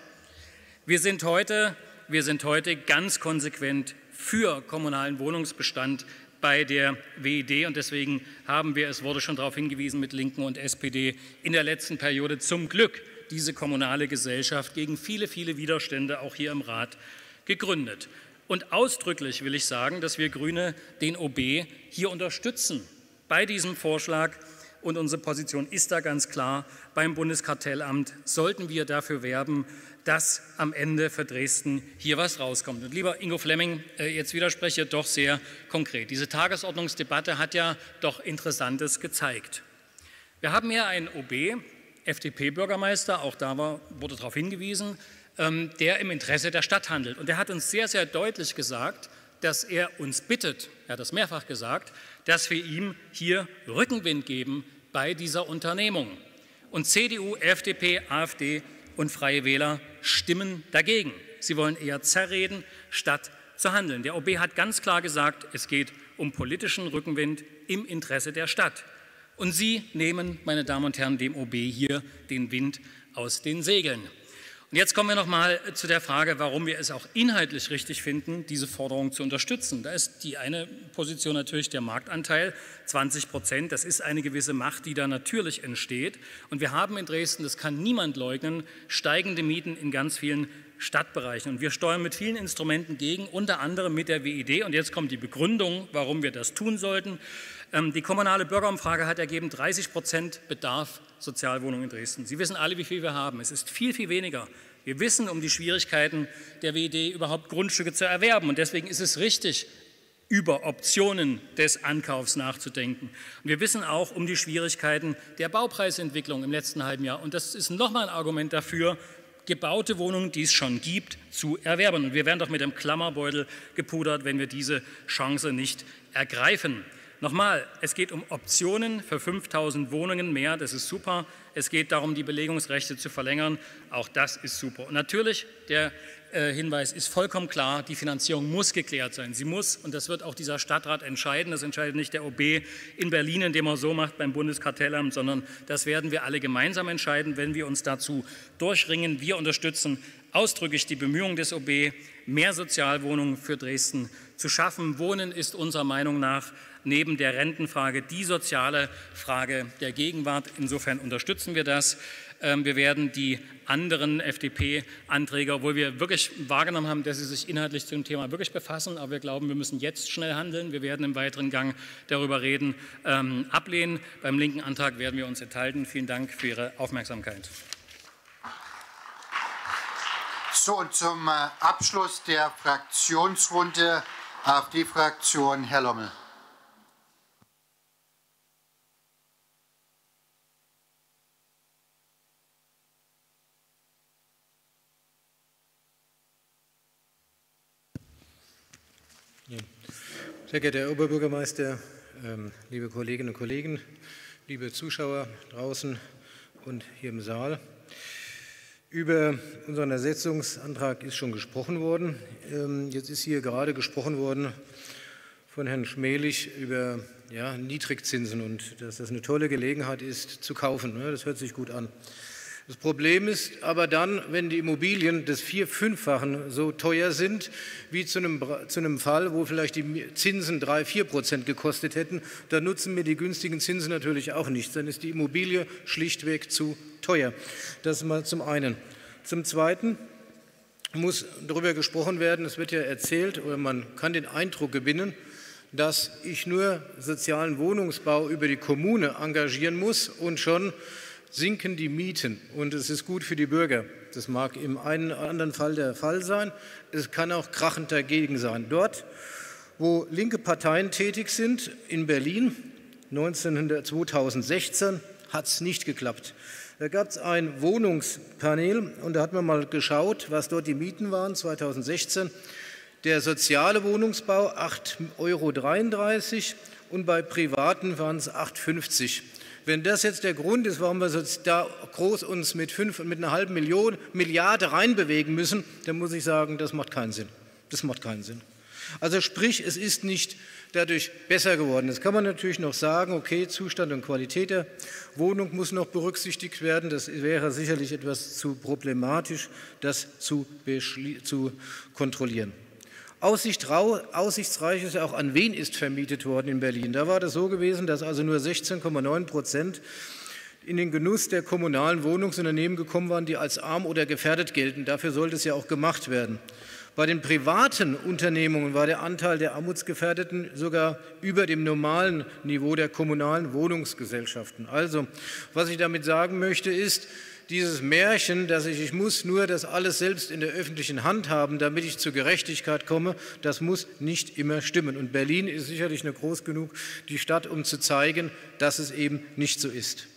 Wir sind heute, wir sind heute ganz konsequent für kommunalen Wohnungsbestand bei der WID und deswegen haben wir, es wurde schon darauf hingewiesen, mit Linken und SPD in der letzten Periode zum Glück diese kommunale Gesellschaft gegen viele, viele Widerstände auch hier im Rat gegründet. Und ausdrücklich will ich sagen, dass wir Grüne den OB hier unterstützen bei diesem Vorschlag. Und unsere Position ist da ganz klar. Beim Bundeskartellamt sollten wir dafür werben, dass am Ende für Dresden hier was rauskommt. Und lieber Ingo Flemming, äh, jetzt widerspreche doch sehr konkret. Diese Tagesordnungsdebatte hat ja doch Interessantes gezeigt. Wir haben hier einen OB, FDP-Bürgermeister, auch da war, wurde darauf hingewiesen, ähm, der im Interesse der Stadt handelt. Und er hat uns sehr, sehr deutlich gesagt, dass er uns bittet, er hat das mehrfach gesagt, dass wir ihm hier Rückenwind geben bei dieser Unternehmung. Und CDU, FDP, AfD und Freie Wähler stimmen dagegen. Sie wollen eher zerreden, statt zu handeln. Der OB hat ganz klar gesagt, es geht um politischen Rückenwind im Interesse der Stadt. Und Sie nehmen, meine Damen und Herren, dem OB hier den Wind aus den Segeln. Und jetzt kommen wir noch mal zu der Frage, warum wir es auch inhaltlich richtig finden, diese Forderung zu unterstützen. Da ist die eine Position natürlich der Marktanteil, 20 Prozent. Das ist eine gewisse Macht, die da natürlich entsteht. Und wir haben in Dresden, das kann niemand leugnen, steigende Mieten in ganz vielen Stadtbereichen. Und wir steuern mit vielen Instrumenten gegen, unter anderem mit der WID. Und jetzt kommt die Begründung, warum wir das tun sollten. Ähm, die kommunale Bürgerumfrage hat ergeben 30 Prozent Bedarf Sozialwohnungen in Dresden. Sie wissen alle, wie viel wir haben. Es ist viel, viel weniger. Wir wissen um die Schwierigkeiten der WED, überhaupt Grundstücke zu erwerben. Und deswegen ist es richtig, über Optionen des Ankaufs nachzudenken. Und wir wissen auch um die Schwierigkeiten der Baupreisentwicklung im letzten halben Jahr. Und das ist nochmal ein Argument dafür, gebaute Wohnungen, die es schon gibt, zu erwerben. Und wir werden doch mit dem Klammerbeutel gepudert, wenn wir diese Chance nicht ergreifen. Nochmal, es geht um Optionen für 5000 Wohnungen mehr, das ist super. Es geht darum, die Belegungsrechte zu verlängern, auch das ist super. Und natürlich, der äh, Hinweis ist vollkommen klar, die Finanzierung muss geklärt sein. Sie muss, und das wird auch dieser Stadtrat entscheiden, das entscheidet nicht der OB in Berlin, indem er so macht beim Bundeskartellamt, sondern das werden wir alle gemeinsam entscheiden, wenn wir uns dazu durchringen. Wir unterstützen ausdrücklich die Bemühungen des OB, mehr Sozialwohnungen für Dresden zu schaffen. Wohnen ist unserer Meinung nach neben der Rentenfrage die soziale Frage der Gegenwart. Insofern unterstützen wir das. Ähm, wir werden die anderen FDP-Anträge, obwohl wir wirklich wahrgenommen haben, dass sie sich inhaltlich zu dem Thema wirklich befassen, aber wir glauben, wir müssen jetzt schnell handeln. Wir werden im weiteren Gang darüber reden, ähm, ablehnen. Beim linken Antrag werden wir uns enthalten. Vielen Dank für Ihre Aufmerksamkeit. So, und zum äh, Abschluss der Fraktionsrunde AfD-Fraktion Herr Lommel. Sehr geehrter Herr Oberbürgermeister, ähm, liebe Kolleginnen und Kollegen, liebe Zuschauer draußen und hier im Saal. Über unseren Ersetzungsantrag ist schon gesprochen worden. Ähm, jetzt ist hier gerade gesprochen worden von Herrn Schmelig über ja, Niedrigzinsen und dass das eine tolle Gelegenheit ist, zu kaufen. Ne? Das hört sich gut an. Das Problem ist aber dann, wenn die Immobilien des Vier-, Fünffachen so teuer sind, wie zu einem, zu einem Fall, wo vielleicht die Zinsen drei, vier Prozent gekostet hätten, dann nutzen mir die günstigen Zinsen natürlich auch nichts. Dann ist die Immobilie schlichtweg zu teuer. Das mal zum einen. Zum Zweiten muss darüber gesprochen werden, es wird ja erzählt, oder man kann den Eindruck gewinnen, dass ich nur sozialen Wohnungsbau über die Kommune engagieren muss und schon sinken die Mieten und es ist gut für die Bürger. Das mag im einen oder anderen Fall der Fall sein. Es kann auch krachend dagegen sein. Dort, wo linke Parteien tätig sind, in Berlin 1900, 2016, hat es nicht geklappt. Da gab es ein Wohnungspanel und da hat man mal geschaut, was dort die Mieten waren 2016. Der soziale Wohnungsbau 8,33 Euro und bei Privaten waren es 8,50 Euro. Wenn das jetzt der Grund ist, warum wir da groß uns mit, fünf, mit einer halben Million, Milliarde reinbewegen müssen, dann muss ich sagen, das macht keinen Sinn. Das macht keinen Sinn. Also sprich, es ist nicht dadurch besser geworden. Jetzt kann man natürlich noch sagen, okay, Zustand und Qualität der Wohnung muss noch berücksichtigt werden. Das wäre sicherlich etwas zu problematisch, das zu, zu kontrollieren. Aussichtsreich ist ja auch, an wen ist vermietet worden in Berlin. Da war das so gewesen, dass also nur 16,9 Prozent in den Genuss der kommunalen Wohnungsunternehmen gekommen waren, die als arm oder gefährdet gelten. Dafür sollte es ja auch gemacht werden. Bei den privaten Unternehmungen war der Anteil der Armutsgefährdeten sogar über dem normalen Niveau der kommunalen Wohnungsgesellschaften. Also, was ich damit sagen möchte, ist, dieses Märchen, dass ich, ich muss nur das alles selbst in der öffentlichen Hand haben, damit ich zur Gerechtigkeit komme, das muss nicht immer stimmen. Und Berlin ist sicherlich eine groß genug die Stadt, um zu zeigen, dass es eben nicht so ist.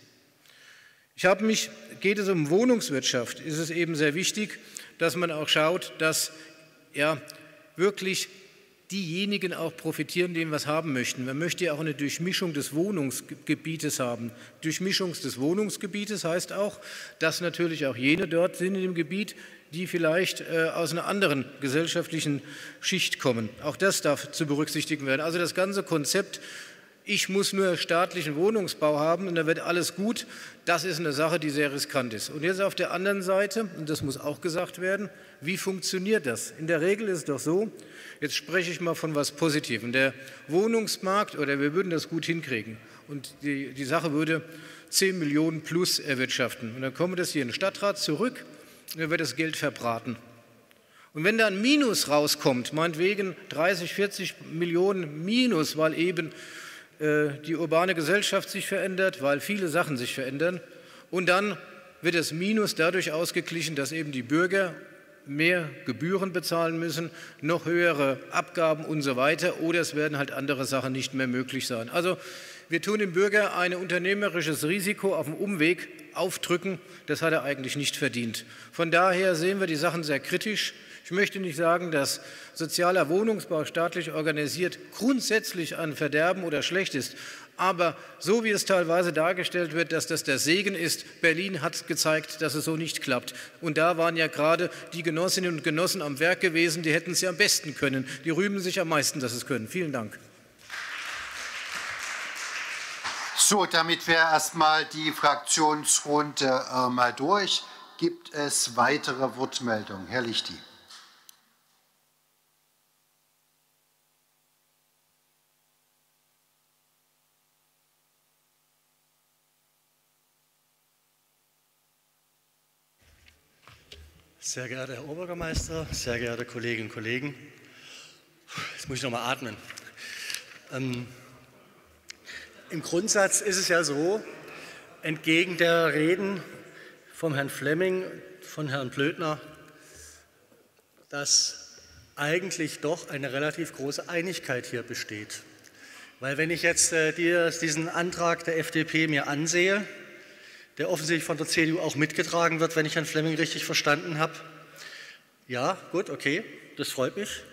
Ich habe mich, geht es um Wohnungswirtschaft, ist es eben sehr wichtig, dass man auch schaut, dass ja, wirklich diejenigen auch profitieren, die was haben möchten. Man möchte ja auch eine Durchmischung des Wohnungsgebietes haben. Durchmischung des Wohnungsgebietes heißt auch, dass natürlich auch jene dort sind in dem Gebiet, die vielleicht äh, aus einer anderen gesellschaftlichen Schicht kommen. Auch das darf zu berücksichtigen werden. Also das ganze Konzept ich muss nur staatlichen Wohnungsbau haben und dann wird alles gut, das ist eine Sache, die sehr riskant ist. Und jetzt auf der anderen Seite, und das muss auch gesagt werden, wie funktioniert das? In der Regel ist es doch so, jetzt spreche ich mal von was Positivem, der Wohnungsmarkt, oder wir würden das gut hinkriegen und die, die Sache würde 10 Millionen plus erwirtschaften. Und dann kommt das hier in den Stadtrat zurück und dann wird das Geld verbraten. Und wenn da ein Minus rauskommt, meinetwegen 30, 40 Millionen Minus, weil eben äh, die urbane Gesellschaft sich verändert, weil viele Sachen sich verändern. Und dann wird das Minus dadurch ausgeglichen, dass eben die Bürger mehr Gebühren bezahlen müssen, noch höhere Abgaben und so weiter, oder es werden halt andere Sachen nicht mehr möglich sein. Also wir tun dem Bürger ein unternehmerisches Risiko auf dem Umweg aufdrücken, das hat er eigentlich nicht verdient. Von daher sehen wir die Sachen sehr kritisch. Ich möchte nicht sagen, dass sozialer Wohnungsbau staatlich organisiert grundsätzlich ein Verderben oder schlecht ist. Aber so wie es teilweise dargestellt wird, dass das der Segen ist, Berlin hat gezeigt, dass es so nicht klappt. Und da waren ja gerade die Genossinnen und Genossen am Werk gewesen, die hätten es ja am besten können. Die rühmen sich am meisten, dass es können. Vielen Dank. So, damit wir erstmal die Fraktionsrunde äh, mal durch, gibt es weitere Wortmeldungen. Herr Lichti. Sehr geehrter Herr Oberbürgermeister, sehr geehrte Kolleginnen und Kollegen, jetzt muss ich noch mal atmen. Ähm, Im Grundsatz ist es ja so, entgegen der Reden vom Herrn Flemming, von Herrn Blödner, dass eigentlich doch eine relativ große Einigkeit hier besteht. Weil wenn ich jetzt äh, diesen Antrag der FDP mir ansehe, der offensichtlich von der CDU auch mitgetragen wird, wenn ich Herrn Flemming richtig verstanden habe, ja, gut, okay, das freut mich,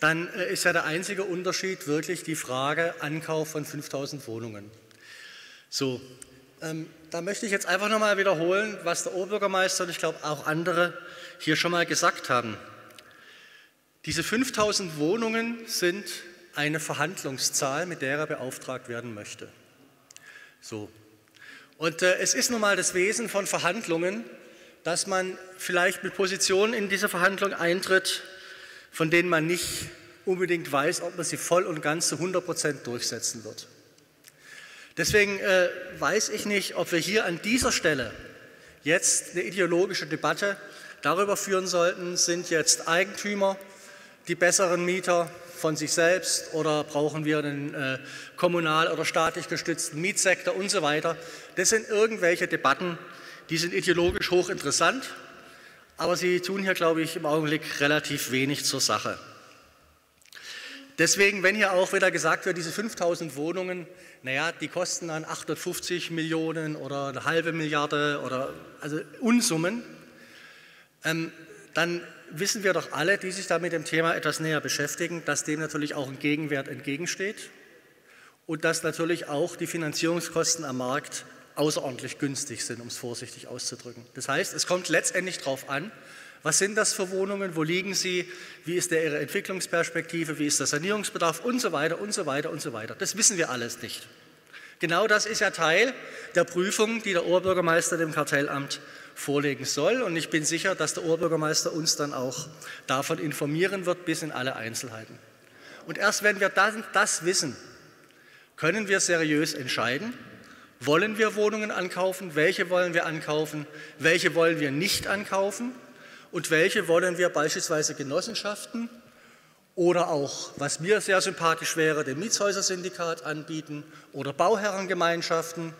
dann äh, ist ja der einzige Unterschied wirklich die Frage Ankauf von 5000 Wohnungen. So, ähm, da möchte ich jetzt einfach nochmal wiederholen, was der Oberbürgermeister und ich glaube auch andere hier schon mal gesagt haben. Diese 5000 Wohnungen sind eine Verhandlungszahl, mit der er beauftragt werden möchte. So. Und äh, es ist nun mal das Wesen von Verhandlungen, dass man vielleicht mit Positionen in diese Verhandlung eintritt, von denen man nicht unbedingt weiß, ob man sie voll und ganz zu 100 Prozent durchsetzen wird. Deswegen äh, weiß ich nicht, ob wir hier an dieser Stelle jetzt eine ideologische Debatte darüber führen sollten, sind jetzt Eigentümer die besseren Mieter von sich selbst oder brauchen wir einen äh, kommunal oder staatlich gestützten Mietsektor und so weiter. Das sind irgendwelche Debatten, die sind ideologisch hochinteressant, aber sie tun hier, glaube ich, im Augenblick relativ wenig zur Sache. Deswegen, wenn hier auch wieder gesagt wird, diese 5000 Wohnungen, naja, die kosten dann 850 Millionen oder eine halbe Milliarde oder also Unsummen, ähm, dann wissen wir doch alle, die sich da mit dem Thema etwas näher beschäftigen, dass dem natürlich auch ein Gegenwert entgegensteht und dass natürlich auch die Finanzierungskosten am Markt außerordentlich günstig sind, um es vorsichtig auszudrücken. Das heißt, es kommt letztendlich darauf an, was sind das für Wohnungen, wo liegen sie, wie ist der ihre Entwicklungsperspektive, wie ist der Sanierungsbedarf und so weiter und so weiter und so weiter. Das wissen wir alles nicht. Genau das ist ja Teil der Prüfung, die der Oberbürgermeister dem Kartellamt vorlegen soll. Und ich bin sicher, dass der Oberbürgermeister uns dann auch davon informieren wird, bis in alle Einzelheiten. Und erst wenn wir das, das wissen, können wir seriös entscheiden, wollen wir Wohnungen ankaufen, welche wollen wir ankaufen, welche wollen wir nicht ankaufen und welche wollen wir beispielsweise Genossenschaften oder auch, was mir sehr sympathisch wäre, dem Mietshäusersyndikat anbieten oder Bauherrengemeinschaften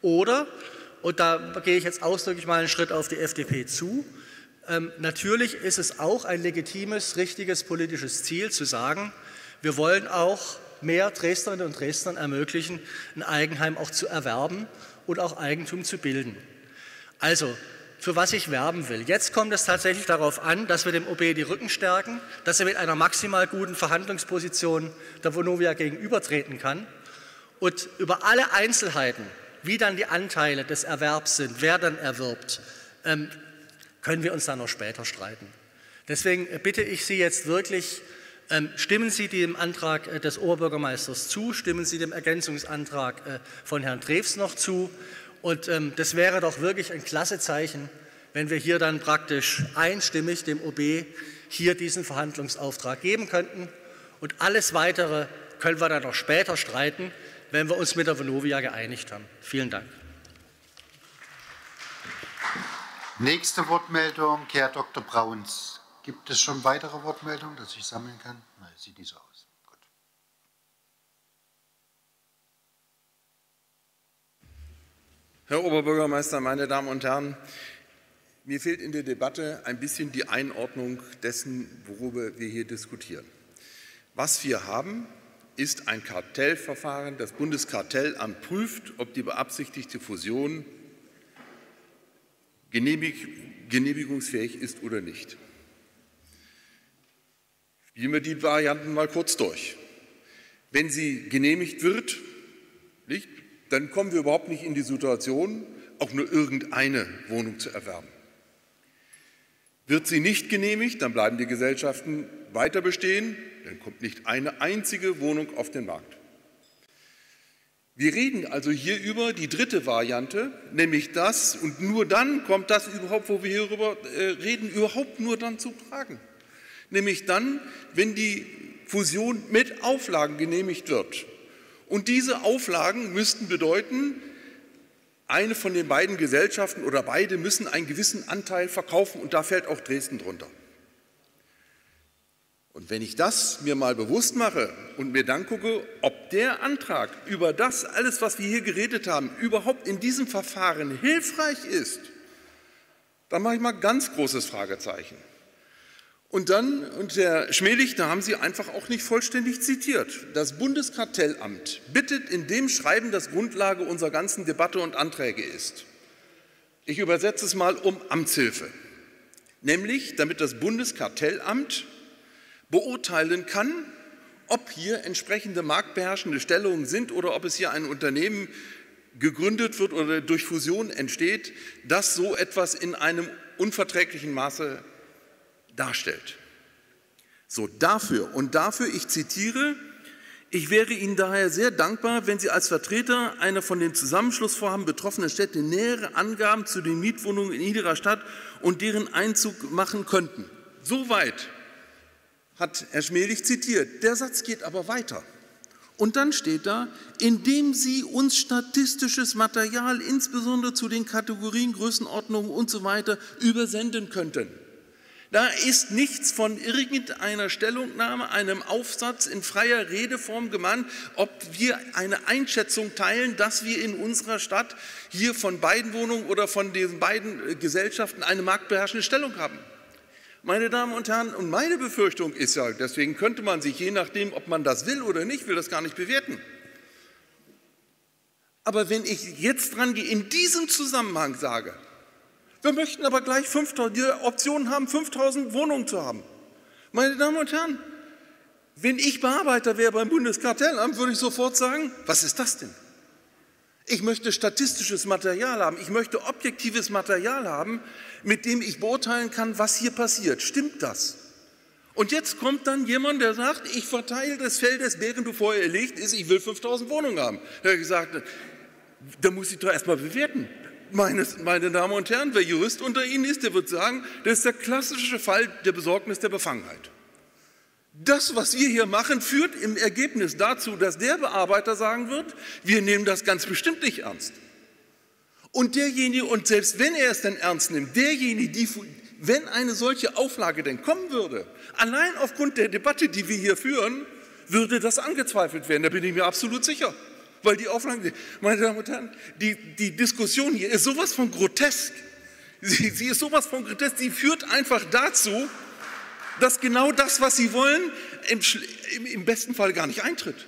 oder und da gehe ich jetzt ausdrücklich mal einen Schritt auf die FDP zu. Ähm, natürlich ist es auch ein legitimes, richtiges politisches Ziel zu sagen, wir wollen auch mehr Dresdnerinnen und Dresdnern ermöglichen, ein Eigenheim auch zu erwerben und auch Eigentum zu bilden. Also, für was ich werben will. Jetzt kommt es tatsächlich darauf an, dass wir dem OB die Rücken stärken, dass er mit einer maximal guten Verhandlungsposition der Vonovia gegenübertreten kann und über alle Einzelheiten wie dann die Anteile des Erwerbs sind, wer dann erwirbt, ähm, können wir uns dann noch später streiten. Deswegen bitte ich Sie jetzt wirklich, ähm, stimmen Sie dem Antrag äh, des Oberbürgermeisters zu, stimmen Sie dem Ergänzungsantrag äh, von Herrn Drews noch zu. Und ähm, das wäre doch wirklich ein klasse Zeichen, wenn wir hier dann praktisch einstimmig dem OB hier diesen Verhandlungsauftrag geben könnten. Und alles Weitere können wir dann noch später streiten wenn wir uns mit der Vonovia geeinigt haben. Vielen Dank. Nächste Wortmeldung, Herr Dr. Brauns. Gibt es schon weitere Wortmeldungen, dass ich sammeln kann? Nein, sieht nicht so aus. Gut. Herr Oberbürgermeister, meine Damen und Herren, mir fehlt in der Debatte ein bisschen die Einordnung dessen, worüber wir hier diskutieren. Was wir haben, ist ein Kartellverfahren. Das Bundeskartellamt prüft, ob die beabsichtigte Fusion genehmigungsfähig ist oder nicht. Spielen wir die Varianten mal kurz durch. Wenn sie genehmigt wird, nicht, dann kommen wir überhaupt nicht in die Situation, auch nur irgendeine Wohnung zu erwerben. Wird sie nicht genehmigt, dann bleiben die Gesellschaften weiter bestehen, dann kommt nicht eine einzige Wohnung auf den Markt. Wir reden also hier über die dritte Variante, nämlich das, und nur dann kommt das überhaupt, wo wir hierüber äh, reden, überhaupt nur dann zu tragen. Nämlich dann, wenn die Fusion mit Auflagen genehmigt wird. Und diese Auflagen müssten bedeuten, eine von den beiden Gesellschaften oder beide müssen einen gewissen Anteil verkaufen und da fällt auch Dresden drunter. Und wenn ich das mir mal bewusst mache und mir dann gucke, ob der Antrag über das alles, was wir hier geredet haben, überhaupt in diesem Verfahren hilfreich ist, dann mache ich mal ganz großes Fragezeichen. Und dann, und Herr Schmelig, da haben Sie einfach auch nicht vollständig zitiert. Das Bundeskartellamt bittet in dem Schreiben, das Grundlage unserer ganzen Debatte und Anträge ist. Ich übersetze es mal um Amtshilfe. Nämlich, damit das Bundeskartellamt beurteilen kann, ob hier entsprechende marktbeherrschende Stellungen sind oder ob es hier ein Unternehmen gegründet wird oder durch Fusion entsteht, das so etwas in einem unverträglichen Maße darstellt. So dafür und dafür, ich zitiere, ich wäre Ihnen daher sehr dankbar, wenn Sie als Vertreter einer von dem Zusammenschlussvorhaben betroffenen Städte nähere Angaben zu den Mietwohnungen in Ihrer Stadt und deren Einzug machen könnten. Soweit hat Herr Schmelig zitiert. Der Satz geht aber weiter. Und dann steht da, indem Sie uns statistisches Material, insbesondere zu den Kategorien, Größenordnungen und so weiter, übersenden könnten. Da ist nichts von irgendeiner Stellungnahme, einem Aufsatz in freier Redeform gemeint, ob wir eine Einschätzung teilen, dass wir in unserer Stadt hier von beiden Wohnungen oder von diesen beiden äh, Gesellschaften eine marktbeherrschende Stellung haben. Meine Damen und Herren, und meine Befürchtung ist ja, deswegen könnte man sich, je nachdem, ob man das will oder nicht, will das gar nicht bewerten. Aber wenn ich jetzt dran gehe, in diesem Zusammenhang sage, wir möchten aber gleich 5000, die Option haben, 5000 Wohnungen zu haben. Meine Damen und Herren, wenn ich Bearbeiter wäre beim Bundeskartellamt, würde ich sofort sagen, was ist das denn? Ich möchte statistisches Material haben, ich möchte objektives Material haben, mit dem ich beurteilen kann, was hier passiert. Stimmt das? Und jetzt kommt dann jemand, der sagt, ich verteile des Feldes, während du vorher erlegt ist, ich will 5000 Wohnungen haben. Habe ich gesagt, da muss ich doch erstmal bewerten. Meine, meine Damen und Herren, wer Jurist unter Ihnen ist, der wird sagen, das ist der klassische Fall der Besorgnis der Befangenheit. Das, was wir hier machen, führt im Ergebnis dazu, dass der Bearbeiter sagen wird, wir nehmen das ganz bestimmt nicht ernst. Und derjenige, und selbst wenn er es denn ernst nimmt, derjenige, die, wenn eine solche Auflage denn kommen würde, allein aufgrund der Debatte, die wir hier führen, würde das angezweifelt werden. Da bin ich mir absolut sicher weil die Auflagen, meine Damen und Herren, die, die Diskussion hier ist sowas von grotesk. Sie, sie ist sowas von grotesk, sie führt einfach dazu, dass genau das, was Sie wollen, im, im, besten Fall gar nicht eintritt.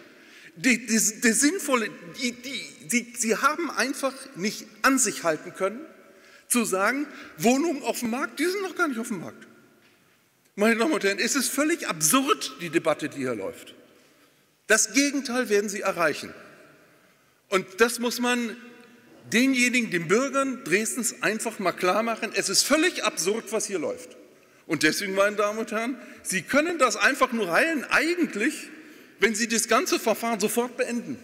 Die, die, die Sinnvolle, die, die, Sie haben einfach nicht an sich halten können, zu sagen, Wohnungen auf dem Markt, die sind noch gar nicht auf dem Markt. Meine Damen und Herren, es ist völlig absurd, die Debatte, die hier läuft. Das Gegenteil werden Sie erreichen. Und das muss man denjenigen, den Bürgern Dresdens einfach mal klar machen. Es ist völlig absurd, was hier läuft. Und deswegen, meine Damen und Herren, Sie können das einfach nur heilen, eigentlich, wenn Sie das ganze Verfahren sofort beenden.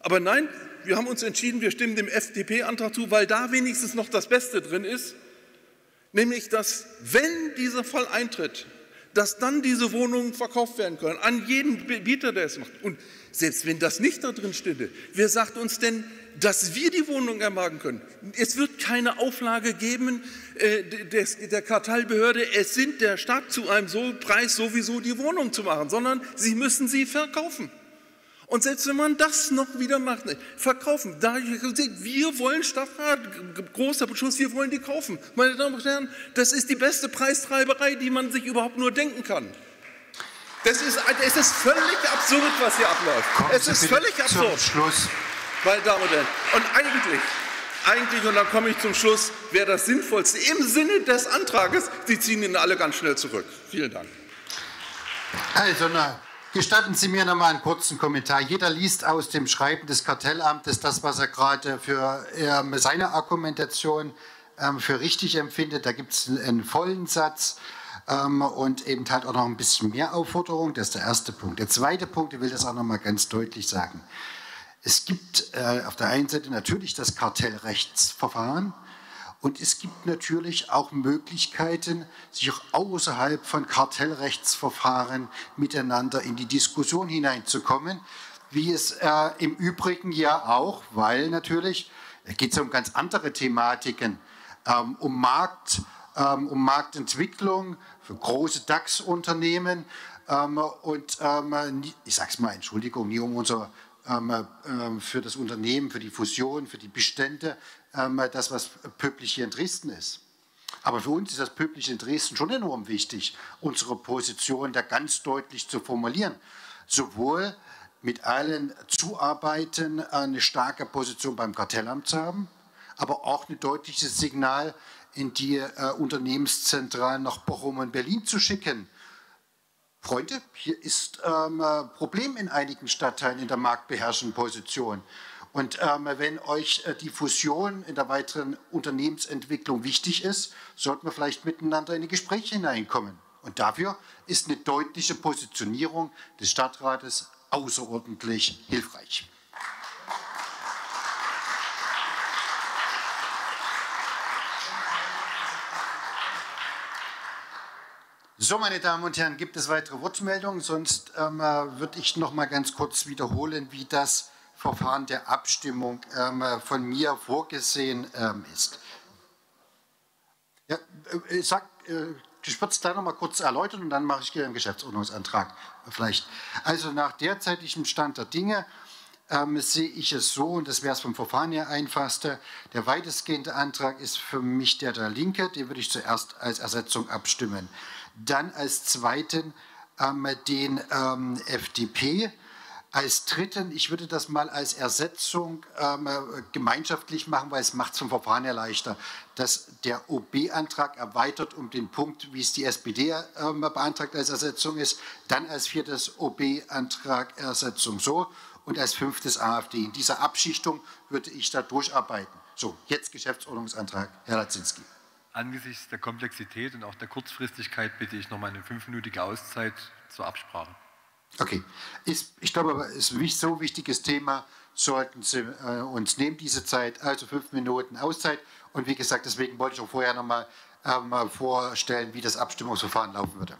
Aber nein, wir haben uns entschieden, wir stimmen dem FDP-Antrag zu, weil da wenigstens noch das Beste drin ist, nämlich dass, wenn dieser Fall eintritt, dass dann diese Wohnungen verkauft werden können an jeden Bieter, der es macht. Und selbst wenn das nicht da drin stünde, wer sagt uns denn, dass wir die Wohnung ermagen können? Es wird keine Auflage geben äh, des, der Kartellbehörde, es sind der Stadt zu einem so Preis sowieso die Wohnung zu machen, sondern sie müssen sie verkaufen. Und selbst wenn man das noch wieder macht, ne, verkaufen, da wir wollen Stadtrat, großer Beschluss, wir wollen die kaufen. Meine Damen und Herren, das ist die beste Preistreiberei, die man sich überhaupt nur denken kann. Das ist, es ist völlig absurd, was hier abläuft. Kommen es ist völlig absurd. Schluss. Meine Damen und Herren, und eigentlich, eigentlich, und dann komme ich zum Schluss, wäre das Sinnvollste im Sinne des Antrages, Sie ziehen ihn alle ganz schnell zurück. Vielen Dank. Also, na, Gestatten Sie mir noch mal einen kurzen Kommentar. Jeder liest aus dem Schreiben des Kartellamtes das, was er gerade für ähm, seine Argumentation ähm, für richtig empfindet. Da gibt es einen vollen Satz ähm, und eben halt auch noch ein bisschen mehr Aufforderung. Das ist der erste Punkt. Der zweite Punkt, ich will das auch noch mal ganz deutlich sagen. Es gibt äh, auf der einen Seite natürlich das Kartellrechtsverfahren. Und es gibt natürlich auch Möglichkeiten, sich auch außerhalb von Kartellrechtsverfahren miteinander in die Diskussion hineinzukommen, wie es äh, im Übrigen ja auch, weil natürlich es geht um ganz andere Thematiken, ähm, um Markt, ähm, um Marktentwicklung für große DAX-Unternehmen ähm, und ähm, ich sage es mal, Entschuldigung, nie um unser für das Unternehmen, für die Fusion, für die Bestände, ähm, das, was pöblich hier in Dresden ist. Aber für uns ist das Pöblich in Dresden schon enorm wichtig, unsere Position da ganz deutlich zu formulieren. Sowohl mit allen Zuarbeiten eine starke Position beim Kartellamt zu haben, aber auch ein deutliches Signal in die äh, Unternehmenszentralen nach Bochum und Berlin zu schicken. Freunde, hier ist ähm, ein Problem in einigen Stadtteilen in der marktbeherrschenden Position. Und ähm, wenn euch äh, die Fusion in der weiteren Unternehmensentwicklung wichtig ist, sollten wir vielleicht miteinander in die Gespräche hineinkommen. Und dafür ist eine deutliche Positionierung des Stadtrates außerordentlich hilfreich. So, meine Damen und Herren, gibt es weitere Wortmeldungen? Sonst ähm, äh, würde ich noch mal ganz kurz wiederholen, wie das Verfahren der Abstimmung ähm, von mir vorgesehen ähm, ist. Ja, äh, ich, sag, äh, ich würde es da noch mal kurz erläutern und dann mache ich gerne einen Geschäftsordnungsantrag vielleicht. Also nach derzeitigem Stand der Dinge ähm, sehe ich es so, und das wäre es vom Verfahren her einfachste, der weitestgehende Antrag ist für mich der der Linke, den würde ich zuerst als Ersetzung abstimmen. Dann als zweiten ähm, den ähm, FDP, als dritten, ich würde das mal als Ersetzung ähm, gemeinschaftlich machen, weil es macht vom Verfahren her leichter, dass der OB-Antrag erweitert um den Punkt, wie es die SPD ähm, beantragt als Ersetzung ist, dann als viertes OB-Antrag Ersetzung so und als fünftes AfD. In dieser Abschichtung würde ich da durcharbeiten. So, jetzt Geschäftsordnungsantrag, Herr Latzinski. Angesichts der Komplexität und auch der Kurzfristigkeit bitte ich nochmal eine fünfminütige Auszeit zur Absprache. Okay. Ist, ich glaube, es ist ein so wichtiges Thema, sollten Sie äh, uns nehmen diese Zeit, also fünf Minuten Auszeit. Und wie gesagt, deswegen wollte ich auch vorher nochmal ähm, vorstellen, wie das Abstimmungsverfahren laufen würde.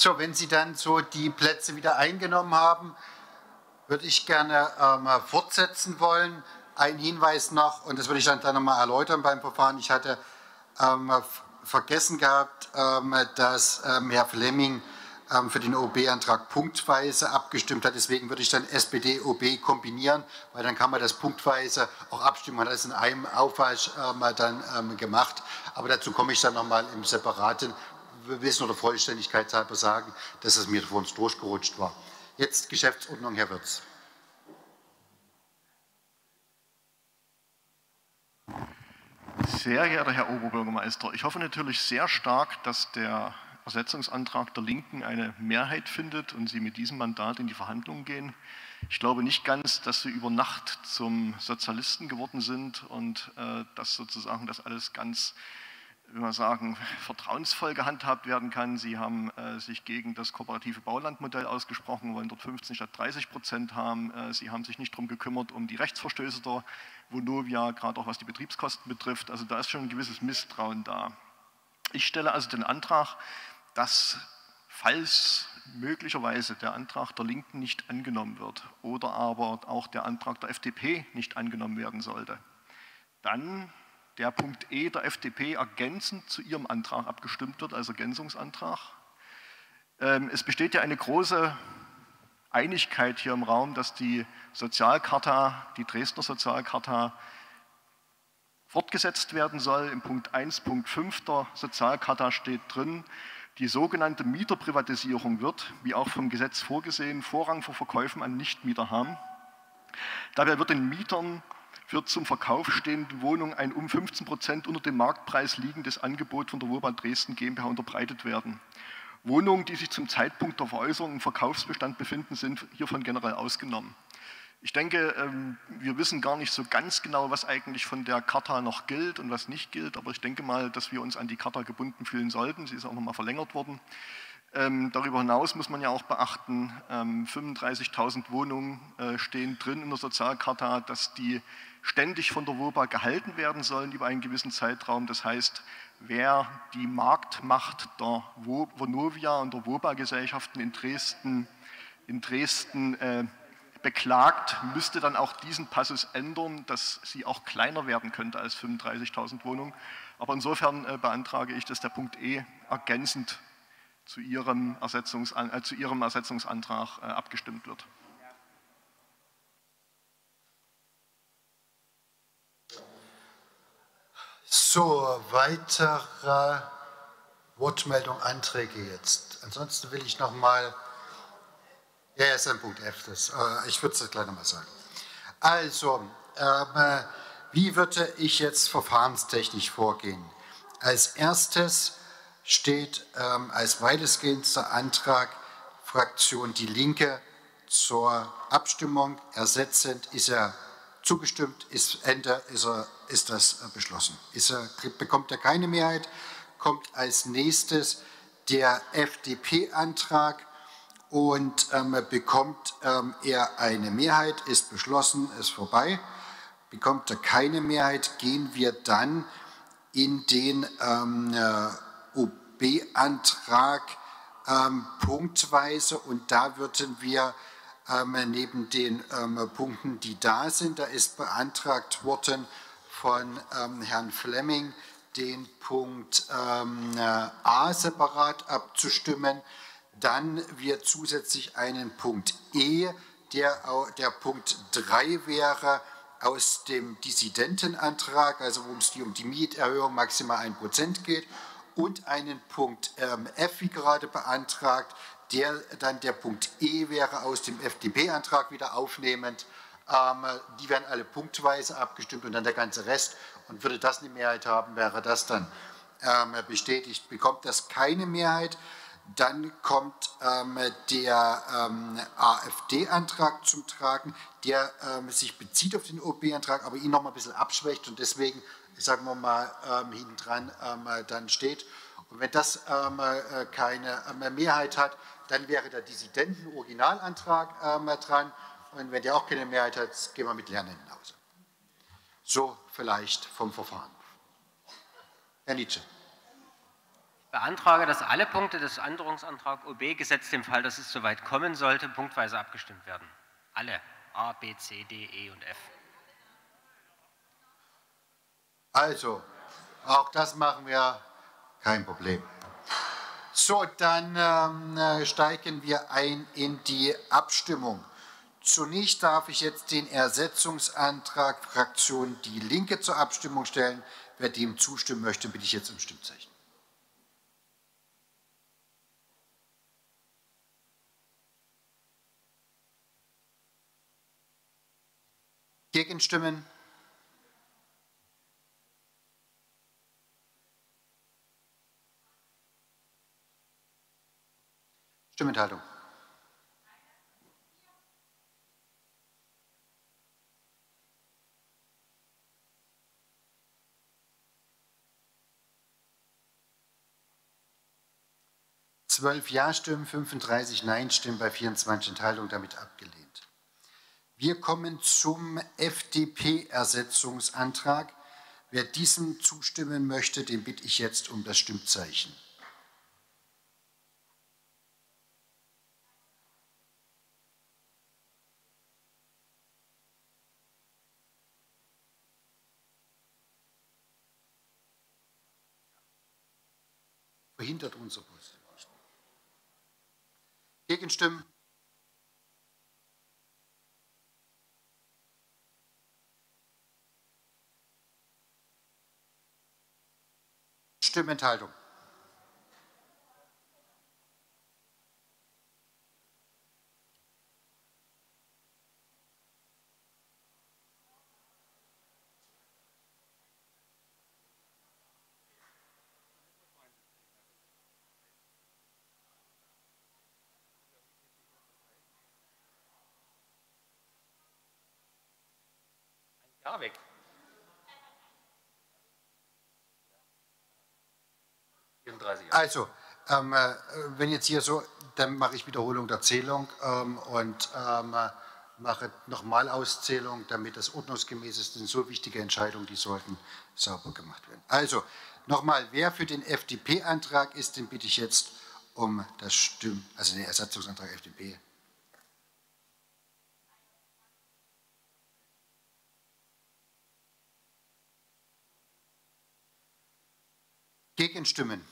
So, wenn Sie dann so die Plätze wieder eingenommen haben, würde ich gerne ähm, fortsetzen wollen. Ein Hinweis noch, und das würde ich dann, dann nochmal erläutern beim Verfahren. Ich hatte ähm, vergessen gehabt, ähm, dass ähm, Herr Fleming ähm, für den OB-Antrag punktweise abgestimmt hat. Deswegen würde ich dann SPD-OB kombinieren, weil dann kann man das punktweise auch abstimmen. Man hat das in einem Aufwasch ähm, dann ähm, gemacht. Aber dazu komme ich dann nochmal im separaten Wissen oder Vollständigkeit halber sagen, dass es mir vor uns durchgerutscht war. Jetzt Geschäftsordnung, Herr Wirz. Sehr geehrter Herr Oberbürgermeister, ich hoffe natürlich sehr stark, dass der Ersetzungsantrag der Linken eine Mehrheit findet und Sie mit diesem Mandat in die Verhandlungen gehen. Ich glaube nicht ganz, dass Sie über Nacht zum Sozialisten geworden sind und äh, dass sozusagen das alles ganz wie man sagen, vertrauensvoll gehandhabt werden kann. Sie haben äh, sich gegen das kooperative Baulandmodell ausgesprochen, wollen dort 15 statt 30 Prozent haben. Äh, Sie haben sich nicht darum gekümmert, um die Rechtsverstöße der Vonovia, gerade auch was die Betriebskosten betrifft. Also da ist schon ein gewisses Misstrauen da. Ich stelle also den Antrag, dass falls möglicherweise der Antrag der Linken nicht angenommen wird oder aber auch der Antrag der FDP nicht angenommen werden sollte, dann der Punkt E der FDP ergänzend zu ihrem Antrag abgestimmt wird, als Ergänzungsantrag. Ähm, es besteht ja eine große Einigkeit hier im Raum, dass die Sozialcharta, die Dresdner Sozialcharta, fortgesetzt werden soll. Im Punkt 1, Punkt 5 der Sozialcharta steht drin, die sogenannte Mieterprivatisierung wird, wie auch vom Gesetz vorgesehen, Vorrang vor Verkäufen an Nichtmieter haben. Dabei wird den Mietern für zum Verkauf stehende Wohnungen ein um 15 Prozent unter dem Marktpreis liegendes Angebot von der Wohnbahn Dresden GmbH unterbreitet werden. Wohnungen, die sich zum Zeitpunkt der Veräußerung im Verkaufsbestand befinden, sind hiervon generell ausgenommen. Ich denke, ähm, wir wissen gar nicht so ganz genau, was eigentlich von der Charta noch gilt und was nicht gilt, aber ich denke mal, dass wir uns an die Charta gebunden fühlen sollten. Sie ist auch nochmal verlängert worden. Ähm, darüber hinaus muss man ja auch beachten, 35.000 ähm, Wohnungen äh, stehen drin in der Sozialcharta, dass die ständig von der WOBA gehalten werden sollen über einen gewissen Zeitraum. Das heißt, wer die Marktmacht der Vonovia und der WOBA-Gesellschaften in Dresden, in Dresden äh, beklagt, müsste dann auch diesen Passus ändern, dass sie auch kleiner werden könnte als 35.000 Wohnungen. Aber insofern äh, beantrage ich, dass der Punkt E ergänzend zu Ihrem, Ersetzungsan äh, zu Ihrem Ersetzungsantrag äh, abgestimmt wird. So, weitere Wortmeldung, Anträge jetzt. Ansonsten will ich noch mal, ja, ja, ist ein Punkt F, das, äh, ich würde es gleich noch mal sagen. Also, äh, wie würde ich jetzt verfahrenstechnisch vorgehen? Als erstes steht ähm, als weitestgehendster Antrag Fraktion Die Linke zur Abstimmung. Ersetzend ist er zugestimmt, ist Ende, ist, er, ist das äh, beschlossen. Ist er, bekommt er keine Mehrheit, kommt als nächstes der FDP-Antrag und ähm, bekommt ähm, er eine Mehrheit, ist beschlossen, ist vorbei. Bekommt er keine Mehrheit, gehen wir dann in den ähm, äh, OB-Antrag ähm, punktweise und da würden wir ähm, neben den ähm, Punkten, die da sind, da ist beantragt worden von ähm, Herrn Fleming, den Punkt ähm, äh, A separat abzustimmen. Dann wir zusätzlich einen Punkt E, der, der Punkt 3 wäre, aus dem Dissidentenantrag, also wo es um die Mieterhöhung maximal 1% geht und einen Punkt ähm, F, wie gerade beantragt, der dann der Punkt E wäre aus dem FDP-Antrag wieder aufnehmend. Ähm, die werden alle punktweise abgestimmt und dann der ganze Rest. Und würde das eine Mehrheit haben, wäre das dann ähm, bestätigt. Bekommt das keine Mehrheit, dann kommt ähm, der ähm, AfD-Antrag zum Tragen, der ähm, sich bezieht auf den OB-Antrag, aber ihn noch mal ein bisschen abschwächt und deswegen sagen wir mal, ähm, hinten dran ähm, dann steht. Und wenn das ähm, äh, keine ähm, Mehrheit hat, dann wäre der Dissidenten-Originalantrag ähm, dran. Und wenn der auch keine Mehrheit hat, gehen wir mit Lernen Hause. So vielleicht vom Verfahren. Herr Nietzsche. beantrage, dass alle Punkte des Änderungsantrags OB, gesetzt im Fall, dass es soweit kommen sollte, punktweise abgestimmt werden. Alle. A, B, C, D, E und F. Also, auch das machen wir, kein Problem. So, dann ähm, äh, steigen wir ein in die Abstimmung. Zunächst darf ich jetzt den Ersetzungsantrag Fraktion Die Linke zur Abstimmung stellen. Wer dem zustimmen möchte, bitte ich jetzt um Stimmzeichen. Gegenstimmen? Stimmenthaltung. Zwölf Ja-Stimmen, 35 Nein-Stimmen bei 24 Enthaltungen damit abgelehnt. Wir kommen zum FDP-Ersetzungsantrag. Wer diesem zustimmen möchte, den bitte ich jetzt um das Stimmzeichen. Verhindert unser Bus. Gegenstimmen? Stimmenthaltung. Ja, weg. Also, ähm, äh, wenn jetzt hier so, dann mache ich Wiederholung der Zählung ähm, und ähm, mache nochmal Auszählung, damit das ordnungsgemäß ist. Denn so wichtige Entscheidungen, die sollten sauber gemacht werden. Also, nochmal, wer für den FDP-Antrag ist, den bitte ich jetzt um das Stimm, also den Ersatzungsantrag FDP Gegenstimmen.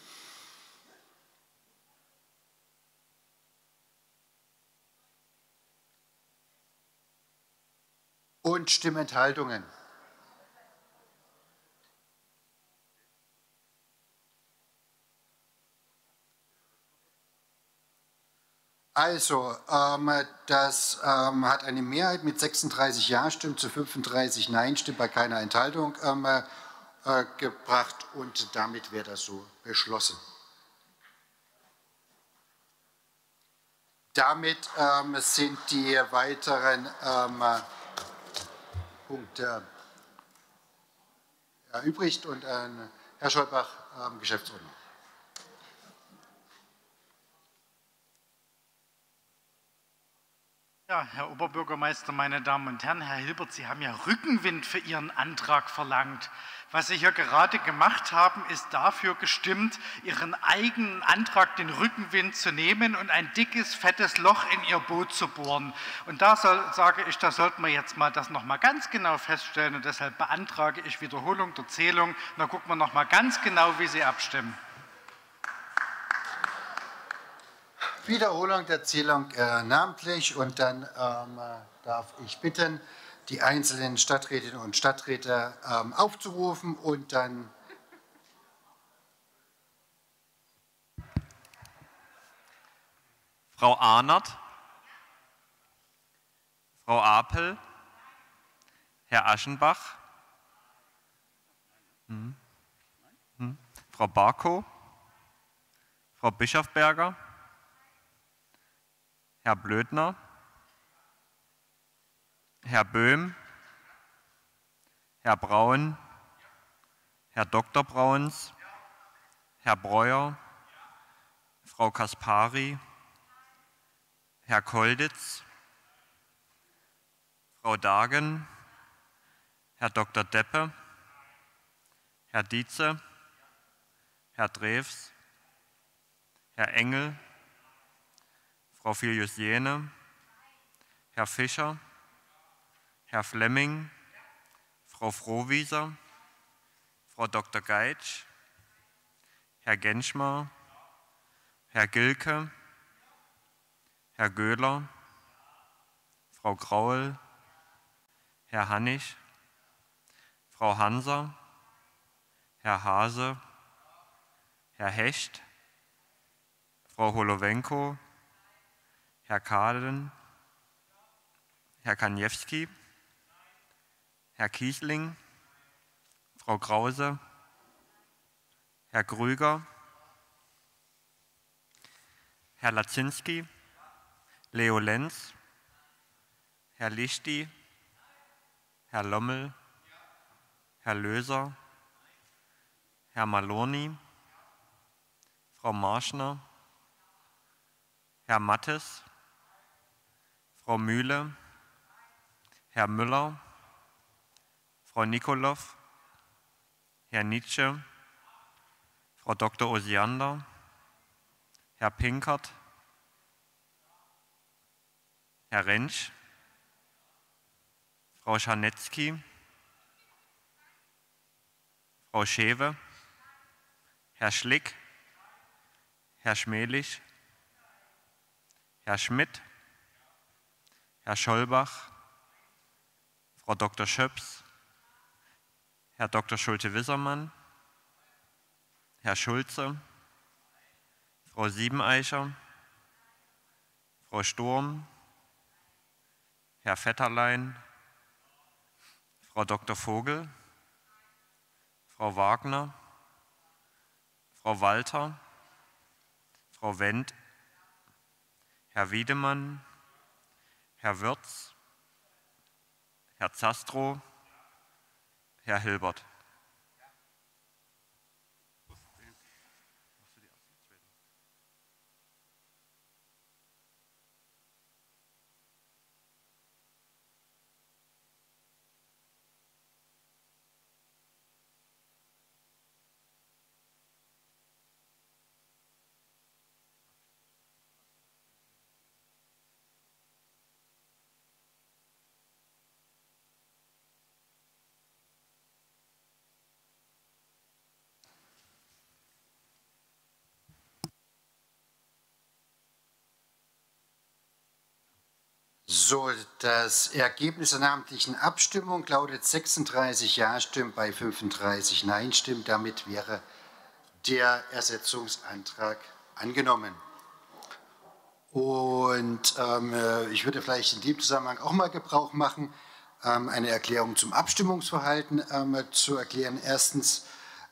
Und Stimmenthaltungen. Also, ähm, das ähm, hat eine Mehrheit mit 36 Ja-Stimmen zu 35 Nein-Stimmen bei keiner Enthaltung. Ähm, gebracht und damit wäre das so beschlossen. Damit ähm, sind die weiteren ähm, Punkte erübrigt und äh, Herr Scholbach, ähm, Geschäftsordnung. Ja, Herr Oberbürgermeister, meine Damen und Herren, Herr Hilbert, Sie haben ja Rückenwind für Ihren Antrag verlangt. Was Sie hier gerade gemacht haben, ist dafür gestimmt, Ihren eigenen Antrag, den Rückenwind zu nehmen und ein dickes, fettes Loch in Ihr Boot zu bohren. Und da soll, sage ich, da sollten wir jetzt mal das nochmal ganz genau feststellen. Und deshalb beantrage ich Wiederholung der Zählung. Da gucken wir nochmal ganz genau, wie Sie abstimmen. Wiederholung der Zählung äh, namentlich und dann ähm, darf ich bitten, die einzelnen Stadträtinnen und Stadträte ähm, aufzurufen und dann Frau Arnert, Frau Apel, Herr Aschenbach, hm. Hm. Frau Barkow, Frau Bischofberger, Herr Blödner, Herr Böhm, Herr Braun, Herr Dr. Brauns, Herr Breuer, Frau Kaspari, Herr Kolditz, Frau Dagen, Herr Dr. Deppe, Herr Dietze, Herr Drews, Herr Engel, Frau Filius-Jene, Herr Fischer, Herr Flemming, Frau Frohwieser, Frau Dr. Geitsch, Herr Genschmar, Herr Gilke, Herr Göhler, Frau Graul, Herr Hannig, Frau Hanser, Herr Hase, Herr Hecht, Frau Holowenko, Herr Kaden, Herr Kaniewski, Herr Kiesling, Frau Krause, Herr Krüger, Herr Lazinski, Leo Lenz, Herr Lichti, Herr Lommel, Herr Löser, Herr Maloni, Frau Marschner, Herr Mattes, Frau Mühle, Herr Müller, Frau Nikolov, Herr Nietzsche, Frau Dr. Osiander, Herr Pinkert, Herr Rentsch, Frau Scharnetzky, Frau Schewe, Herr Schlick, Herr Schmelich, Herr Schmidt, Herr Schollbach, Frau Dr. Schöps, Herr Dr. Schulte-Wissermann, Herr Schulze, Frau Siebeneicher, Frau Sturm, Herr Vetterlein, Frau Dr. Vogel, Frau Wagner, Frau Walter, Frau Wendt, Herr Wiedemann, Herr Wirz, Herr Zastrow, Herr Hilbert. So, das Ergebnis der namentlichen Abstimmung lautet 36 Ja-Stimmen bei 35 Nein-Stimmen. Damit wäre der Ersetzungsantrag angenommen. Und ähm, äh, ich würde vielleicht in dem Zusammenhang auch mal Gebrauch machen, ähm, eine Erklärung zum Abstimmungsverhalten ähm, zu erklären. Erstens,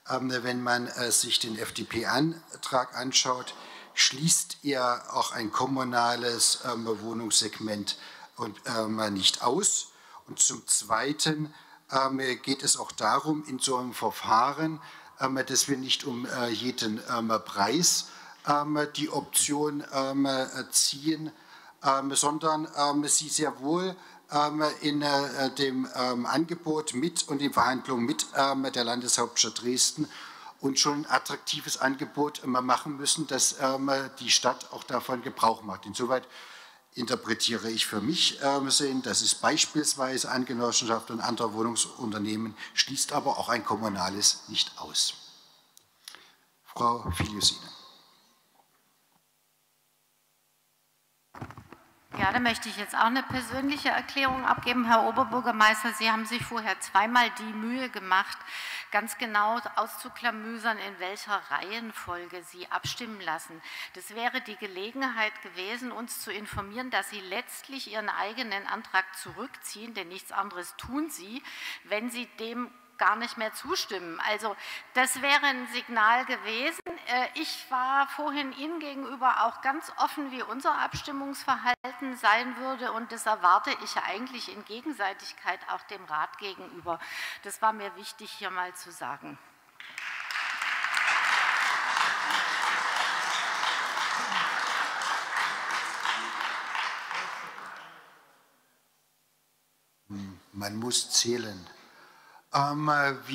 ähm, wenn man äh, sich den FDP-Antrag anschaut, schließt er auch ein kommunales ähm, Wohnungssegment und, ähm, nicht aus. Und zum Zweiten ähm, geht es auch darum, in so einem Verfahren, ähm, dass wir nicht um äh, jeden ähm, Preis ähm, die Option ziehen, sondern sie sehr wohl in äh, dem Angebot mit und in Verhandlungen mit der Landeshauptstadt Dresden und schon ein attraktives Angebot machen müssen, dass die Stadt auch davon Gebrauch macht. Insoweit interpretiere ich für mich äh, sehen. Das ist beispielsweise Angenossenschaft und andere Wohnungsunternehmen, schließt aber auch ein kommunales nicht aus. Frau Filiusine. Ja, da möchte ich jetzt auch eine persönliche Erklärung abgeben. Herr Oberbürgermeister, Sie haben sich vorher zweimal die Mühe gemacht, ganz genau auszuklamüsern, in welcher Reihenfolge Sie abstimmen lassen. Das wäre die Gelegenheit gewesen, uns zu informieren, dass Sie letztlich Ihren eigenen Antrag zurückziehen, denn nichts anderes tun Sie, wenn Sie dem gar nicht mehr zustimmen. Also das wäre ein Signal gewesen. Äh, ich war vorhin Ihnen gegenüber auch ganz offen, wie unser Abstimmungsverhalten sein würde und das erwarte ich eigentlich in Gegenseitigkeit auch dem Rat gegenüber. Das war mir wichtig, hier mal zu sagen. Man muss zählen. Ähm, wie